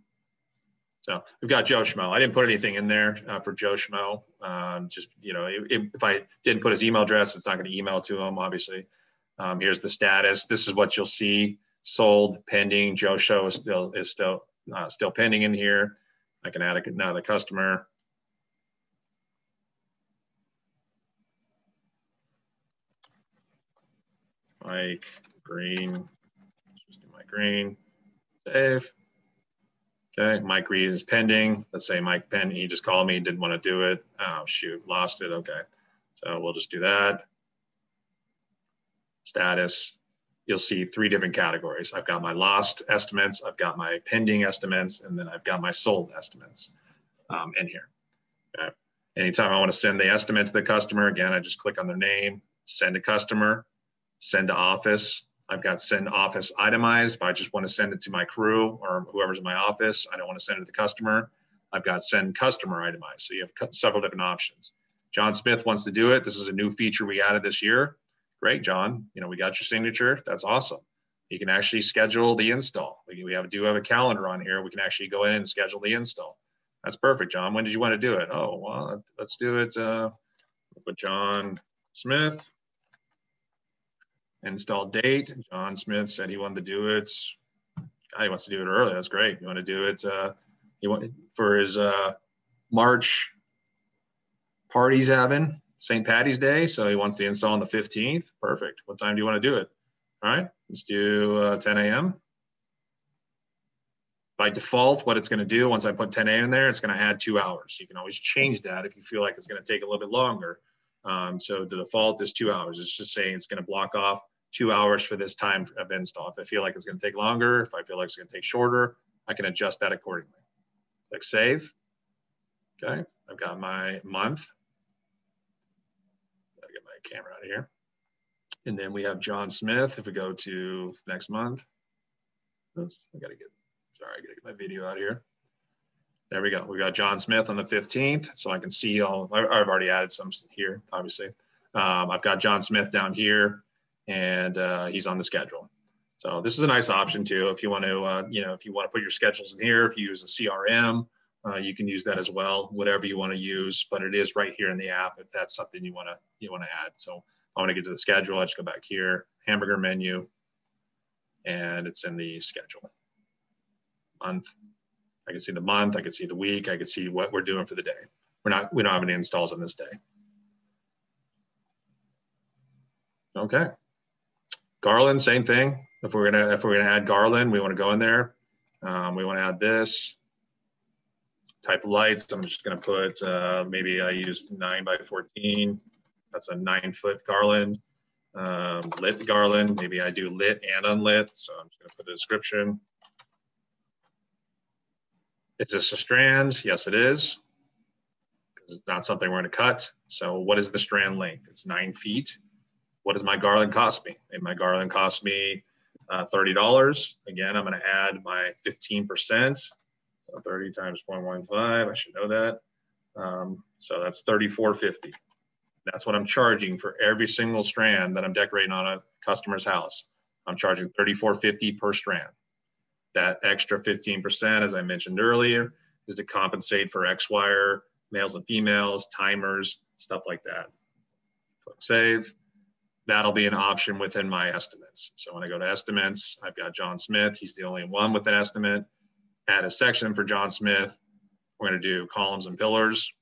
So we've got Joe Schmo. I didn't put anything in there uh, for Joe Schmo. Um, just, you know, if, if, I didn't put his email address, it's not going to email to him, obviously. Um, here's the status. This is what you'll see sold, pending. Joe Show is still is still uh, still pending in here. I can add a, another customer. Mike Green, Let's just do Mike Green, save. Okay, Mike Green is pending. Let's say Mike Penn, he just called me, didn't want to do it. Oh shoot, lost it. Okay, so we'll just do that status, you'll see three different categories. I've got my lost estimates, I've got my pending estimates, and then I've got my sold estimates um, in here. Okay. Anytime I want to send the estimate to the customer, again, I just click on their name, send to customer, send to office. I've got send office itemized. If I just want to send it to my crew or whoever's in my office, I don't want to send it to the customer. I've got send customer itemized. So you have several different options. John Smith wants to do it. This is a new feature we added this year great, John. You know, we got your signature. That's awesome. you can actually schedule the install. We, we have do have a calendar on here. We can actually go in and schedule the install. That's perfect, John. When did you want to do it? Oh, well, let's do it uh, with John Smith. Install date. John Smith said he wanted to do it. God, he wants to do it early. That's great. You want to do it? Uh, he want for his uh, March parties having St. Patty's Day. So he wants to install on the 15th. Perfect. What time do you want to do it? All right, let's do uh, 10 a.m. By default, what it's going to do once I put 10 a.m. in there, it's going to add two hours. You can always change that if you feel like it's going to take a little bit longer. Um, so the default is two hours. It's just saying it's going to block off two hours for this time of install. If I feel like it's going to take longer, if I feel like it's going to take shorter, I can adjust that accordingly. Click save. Okay, I've got my month. Gotta get my camera out of here. And then we have John Smith. If we go to next month, oops, I gotta get, sorry, I gotta get my video out here. There we go. We got John Smith on the 15th. So I can see all, I've already added some here, obviously. Um, I've got John Smith down here and uh, he's on the schedule. So this is a nice option too. If you want to, uh, you know, if you want to put your schedules in here, if you use a CRM, uh, you can use that as well, whatever you want to use, but it is right here in the app if that's something you want to you want to add. So I want to get to the schedule. I just go back here, hamburger menu, and it's in the schedule. Month. I can see the month. I can see the week. I can see what we're doing for the day. We're not. We don't have any installs on this day. Okay. Garland, same thing. If we're gonna if we're gonna add Garland, we want to go in there. Um, we want to add this type lights. I'm just going to put, uh, maybe I use nine by 14. That's a nine foot garland. Um, lit garland, maybe I do lit and unlit. So I'm just to put a description. Is this a strand? Yes, it is. It's not something we're to cut. So what is the strand length? It's nine feet. What does my garland cost me? My garland cost me uh, $30. Again, I'm going to add my 15%. So 30 times 0.15, I should know that. Um, so that's 34.50. That's what I'm charging for every single strand that I'm decorating on a customer's house. I'm charging 34.50 per strand. That extra 15%, as I mentioned earlier, is to compensate for X wire, males and females, timers, stuff like that. Click save. That'll be an option within my estimates. So when I go to estimates, I've got John Smith. He's the only one with an estimate add a section for John Smith. We're going to do columns and pillars.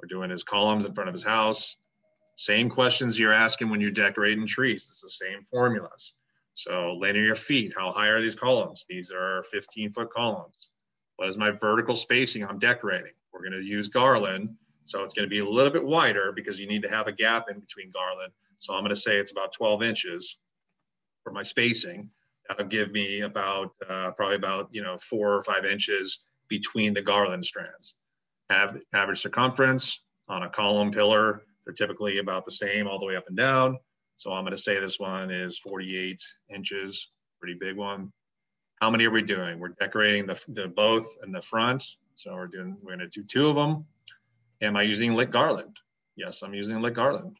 We're doing his columns in front of his house. Same questions you're asking when you're decorating trees. It's the same formulas. So linear feet, how high are these columns? These are 15 foot columns. What is my vertical spacing I'm decorating? We're going to use garland. So it's going to be a little bit wider because you need to have a gap in between garland. So I'm going to say it's about 12 inches for my spacing that'll give me about uh, probably about you know four or five inches between the garland strands. Have average circumference on a column pillar, they're typically about the same all the way up and down. So I'm going to say this one is 48 inches, pretty big one. How many are we doing? We're decorating the, the both and the front. So we're doing, we're going to do two of them. Am I using lit garland? Yes, I'm using lit garland.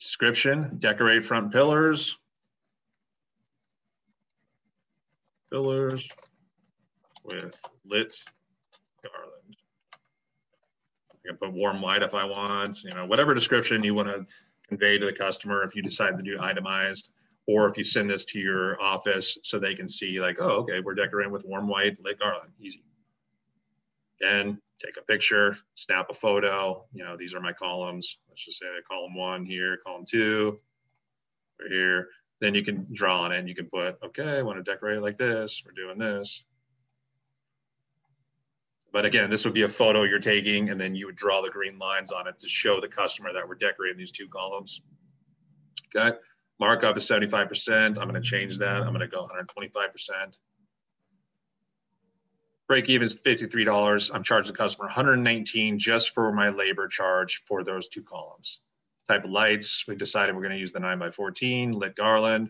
Description, decorate front pillars, pillars with lit garland. I can put warm white if I want, you know, whatever description you want to convey to the customer if you decide to do itemized, or if you send this to your office so they can see like, oh, okay, we're decorating with warm white lit garland, easy. Again, take a picture, snap a photo. You know, these are my columns. Let's just say column one here, column two, right here then you can draw on it and you can put, okay, I want to decorate it like this. We're doing this. But again, this would be a photo you're taking and then you would draw the green lines on it to show the customer that we're decorating these two columns. Okay, markup is 75%. I'm gonna change that. I'm gonna go 125%. Break even is $53. I'm charging the customer 119 just for my labor charge for those two columns type of lights. We decided we're going to use the 9 by 14 lit garland,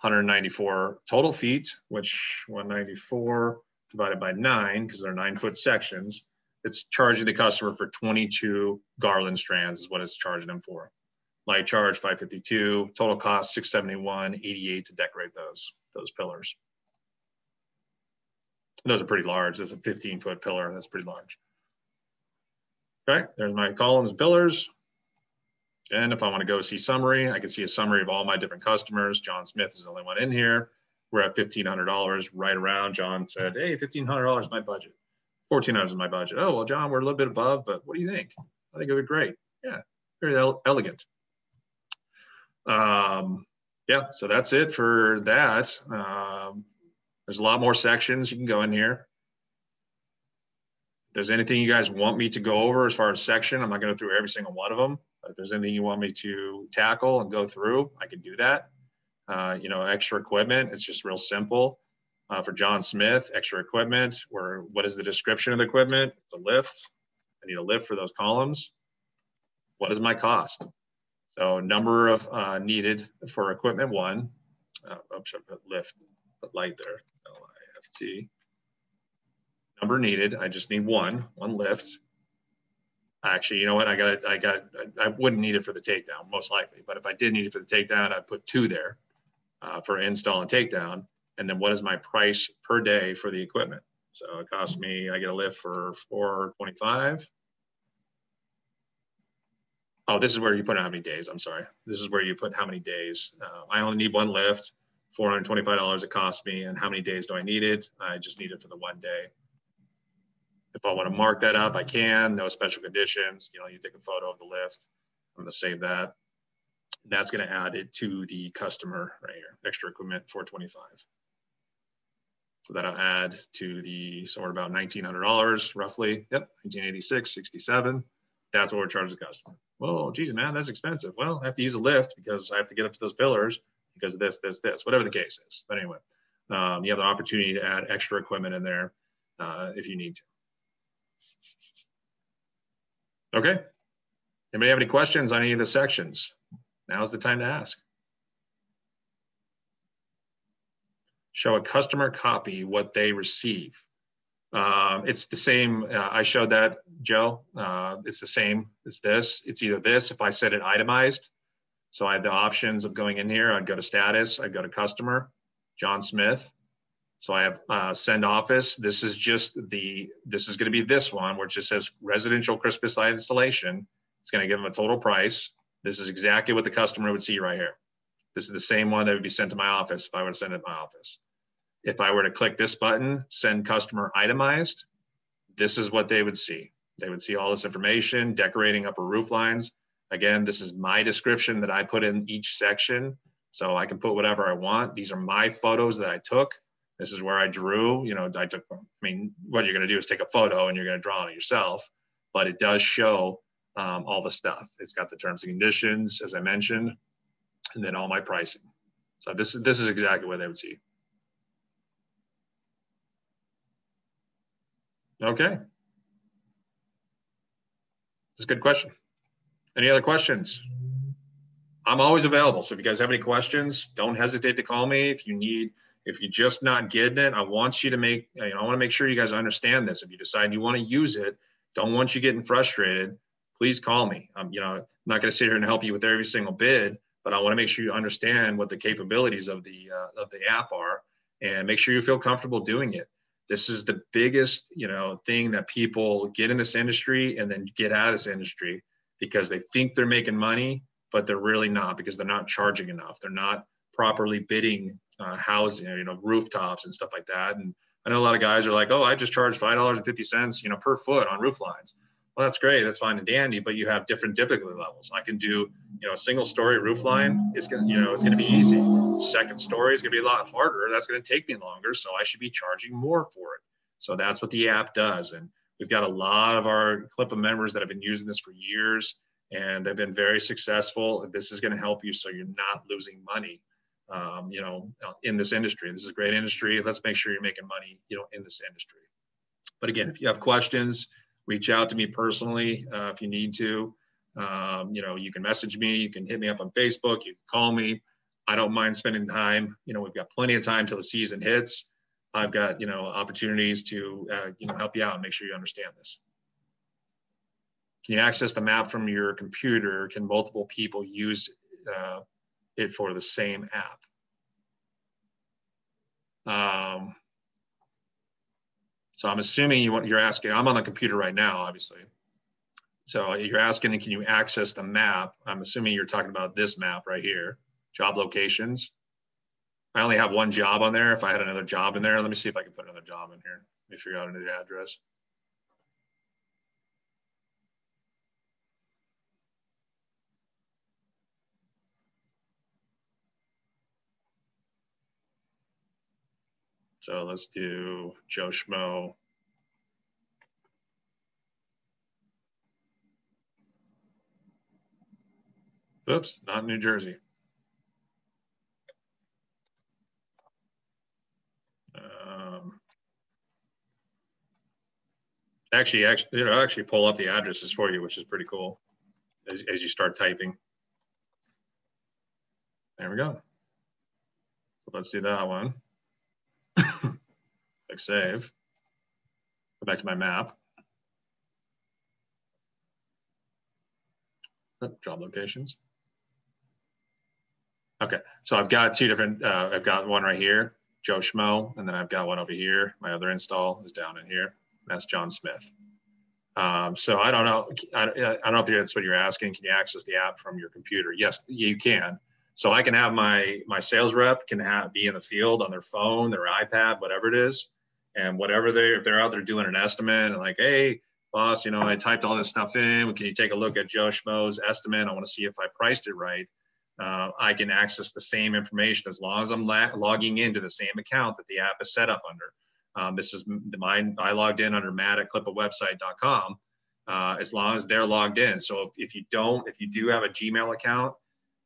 194 total feet, which 194 divided by 9, because they're 9 foot sections. It's charging the customer for 22 garland strands, is what it's charging them for. Light charge 552, total cost 671, 88 to decorate those those pillars. Those are pretty large. There's a 15 foot pillar. That's pretty large. Okay, there's my columns and pillars. And if I want to go see summary, I can see a summary of all my different customers. John Smith is the only one in here. We're at $1,500 right around. John said, hey, $1,500 is my budget. 1400 is my budget. Oh, well, John, we're a little bit above, but what do you think? I think it would be great. Yeah, very ele elegant. Um, yeah, so that's it for that. Um, there's a lot more sections you can go in here. If there's anything you guys want me to go over as far as section, I'm not going to through every single one of them. But if there's anything you want me to tackle and go through, I can do that. Uh, you know, extra equipment, it's just real simple. Uh, for John Smith, extra equipment, where what is the description of the equipment? The lift. I need a lift for those columns. What is my cost? So number of uh, needed for equipment one. Uh, put lift, put light there. L-I-F-T. Number needed. I just need one, one lift. Actually, you know what? I got I got I wouldn't need it for the takedown, most likely. But if I did need it for the takedown, I'd put two there uh, for install and takedown. And then what is my price per day for the equipment? So it costs me, I get a lift for 425. Oh, this is where you put how many days. I'm sorry. This is where you put how many days. Uh, I only need one lift, $425 it cost me. And how many days do I need it? I just need it for the one day. If I want to mark that up, I can. No special conditions. You know, you take a photo of the lift. I'm going to save that. That's going to add it to the customer right here. Extra equipment 425. So that'll add to the, so we're about $1,900 roughly. Yep, 1986, 67. That's what we're charging the customer. Well, geez, man, that's expensive. Well, I have to use a lift because I have to get up to those pillars because of this, this, this, whatever the case is. But anyway, um, you have the opportunity to add extra equipment in there uh, if you need to. Okay. Anybody have any questions on any of the sections? Now's the time to ask. Show a customer copy what they receive. Um, it's the same. Uh, I showed that, Joe. Uh, it's the same as this. It's either this, if I said it itemized. So I have the options of going in here. I'd go to status. I'd go to customer, John Smith. So I have uh, send office. This is just the, this is going to be this one, which just says residential Christmas light installation. It's going to give them a total price. This is exactly what the customer would see right here. This is the same one that would be sent to my office if I were to send it to my office. If I were to click this button, send customer itemized, this is what they would see. They would see all this information, decorating upper roof lines. Again, this is my description that I put in each section. So I can put whatever I want. These are my photos that I took. This is where I drew, you know, I took, I mean, what you're gonna do is take a photo and you're gonna draw on it yourself, but it does show um, all the stuff. It's got the terms and conditions, as I mentioned, and then all my pricing. So this is, this is exactly what they would see. Okay. That's a good question. Any other questions? I'm always available. So if you guys have any questions, don't hesitate to call me. If you need, if you're just not getting it, I want you to make, you know, I want to make sure you guys understand this. If you decide you want to use it, don't want you getting frustrated. Please call me. I'm, you know, I'm not going to sit here and help you with every single bid, but I want to make sure you understand what the capabilities of the uh, of the app are, and make sure you feel comfortable doing it this is the biggest you know thing that people get in this industry and then get out of this industry because they think they're making money but they're really not because they're not charging enough they're not properly bidding uh, housing you know rooftops and stuff like that and i know a lot of guys are like oh i just charge five dollars and 50 cents you know per foot on roof lines well, that's great. That's fine and dandy, but you have different difficulty levels. I can do, you know, a single story roof line going to, you know, it's going to be easy. Second story is going to be a lot harder. That's going to take me longer. So I should be charging more for it. So that's what the app does. And we've got a lot of our CLIPA members that have been using this for years and they've been very successful. This is going to help you so you're not losing money, um, you know, in this industry. This is a great industry. Let's make sure you're making money, you know, in this industry. But again, if you have questions, reach out to me personally uh, if you need to. Um, you know, you can message me, you can hit me up on Facebook, you can call me. I don't mind spending time. You know, we've got plenty of time till the season hits. I've got you know opportunities to uh, you know help you out and make sure you understand this. can you access the map from your computer? Can multiple people use uh, it for the same app? Um, so I'm assuming you want, you're asking, I'm on the computer right now, obviously. So you're asking, can you access the map? I'm assuming you're talking about this map right here, job locations. I only have one job on there. If I had another job in there, let me see if I can put another job in here. Let me figure out another address. So let's do Joe Schmo. Oops, not New Jersey. Um, actually, actually, it'll actually pull up the addresses for you, which is pretty cool as, as you start typing. There we go. So let's do that one. [laughs] Click save. Go back to my map. Oh, job locations. Okay, so I've got two different, uh, I've got one right here, Joe Schmo, and then I've got one over here. My other install is down in here. That's John Smith. Um, so I don't know, I, I don't know if that's what you're asking. Can you access the app from your computer? Yes, you can. So I can have my my sales rep can have be in the field on their phone, their iPad, whatever it is, and whatever they if they're out there doing an estimate and like, hey, boss, you know, I typed all this stuff in. Can you take a look at Joe Schmo's estimate? I want to see if I priced it right. Uh, I can access the same information as long as I'm la- logging into the same account that the app is set up under. Um, this is the mine. I logged in under matt at clipawebsite.com. Uh, as long as they're logged in. So if, if you don't, if you do have a Gmail account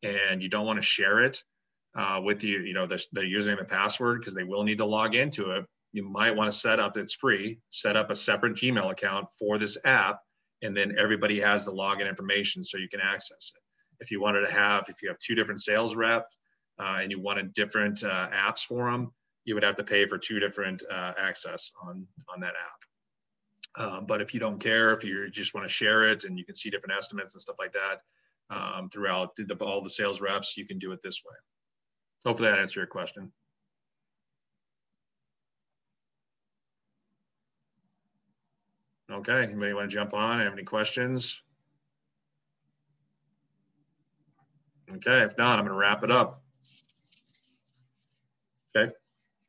and you don't want to share it uh, with you, you know, the, the username and password, because they will need to log into it, you might want to set up, it's free, set up a separate Gmail account for this app, and then everybody has the login information so you can access it. If you wanted to have, if you have two different sales reps uh, and you wanted different uh, apps for them, you would have to pay for two different uh, access on, on that app. Uh, but if you don't care, if you just want to share it and you can see different estimates and stuff like that, um, throughout the, all the sales reps, you can do it this way. Hopefully that answers your question. Okay, anybody want to jump on? Have any questions? Okay, if not, I'm going to wrap it up. Okay,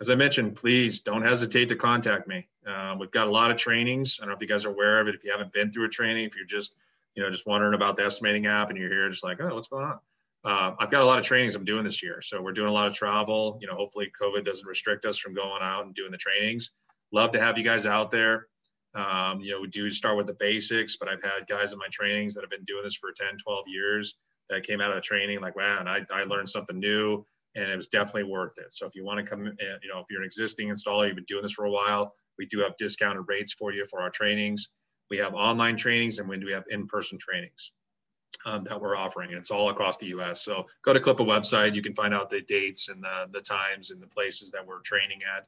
as I mentioned, please don't hesitate to contact me. Uh, we've got a lot of trainings. I don't know if you guys are aware of it. If you haven't been through a training, if you're just you know, just wondering about the estimating app and you're here just like, oh, what's going on? Uh, I've got a lot of trainings I'm doing this year. So we're doing a lot of travel. You know, hopefully COVID doesn't restrict us from going out and doing the trainings. Love to have you guys out there. Um, you know, we do start with the basics, but I've had guys in my trainings that have been doing this for 10, 12 years that came out of the training like, wow, and I, I learned something new and it was definitely worth it. So if you want to come, in, you know, if you're an existing installer, you've been doing this for a while, we do have discounted rates for you for our trainings. We have online trainings and when do we have in-person trainings um, that we're offering. It's all across the U.S. So go to CLIPA website. You can find out the dates and the, the times and the places that we're training at.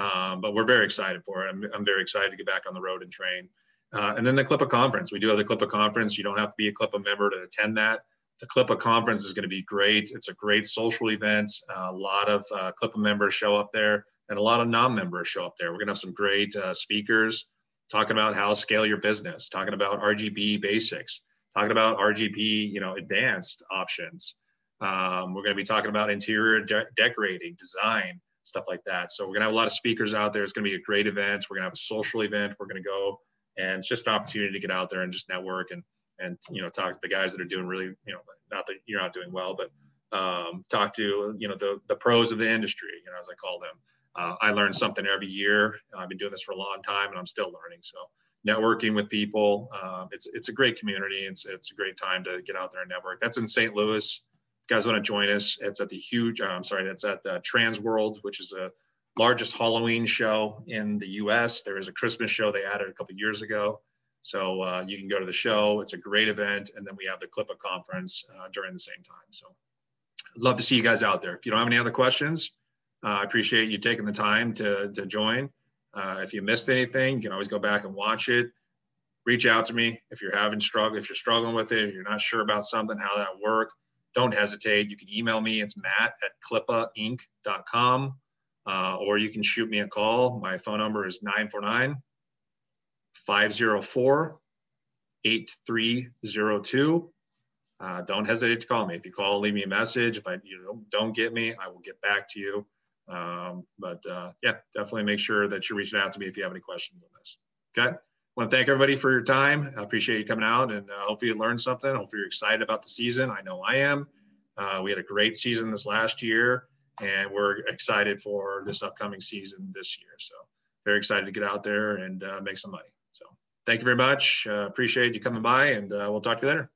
Um, but we're very excited for it. I'm, I'm very excited to get back on the road and train. Uh, and then the CLIPA conference. We do have the CLIPA conference. You don't have to be a CLIPA member to attend that. The CLIPA conference is going to be great. It's a great social event. Uh, a lot of uh, Clipa members show up there and a lot of non-members show up there. We're going to have some great uh, speakers talking about how to scale your business, talking about RGB basics, talking about RGB, you know, advanced options. Um, we're going to be talking about interior de decorating, design, stuff like that. So we're going to have a lot of speakers out there. It's going to be a great event. We're going to have a social event. We're going to go, and it's just an opportunity to get out there and just network and and you know talk to the guys that are doing really, you know, not that you're not doing well, but um, talk to you know the the pros of the industry, you know, as I call them uh, I learn something every year. I've been doing this for a long time, and I'm still learning. So networking with people, um, it's it's a great community. It's it's a great time to get out there and network. That's in St. Louis. You guys want to join us? It's at the huge. Uh, I'm sorry, that's at the Trans World, which is the largest Halloween show in the U.S. There is a Christmas show they added a couple years ago. So uh, you can go to the show. It's a great event, and then we have the CLIPA conference uh, during the same time. So I'd love to see you guys out there. If you don't have any other questions, uh, I appreciate you taking the time to, to join. Uh, if you missed anything, you can always go back and watch it. reach out to me if you're having struggle, if you're struggling with it, if you're not sure about something, how that work, don't hesitate. You can email me. It's matt at clipainc.com. Uh, or you can shoot me a call. My phone number is 949 504 8302. Uh, don't hesitate to call me. If you call, leave me a message. If I you know don't get me, I will get back to you. Um, but uh, yeah, definitely make sure that you're reaching out to me if you have any questions on this. Okay. I want to thank everybody for your time. I appreciate you coming out and uh, hopefully you learned something. Hopefully you're excited about the season. I know I am. Uh, we had a great season this last year and we're excited for this upcoming season this year. So very excited to get out there and uh, make some money. So thank you very much. Uh, appreciate you coming by and uh, we'll talk to you later.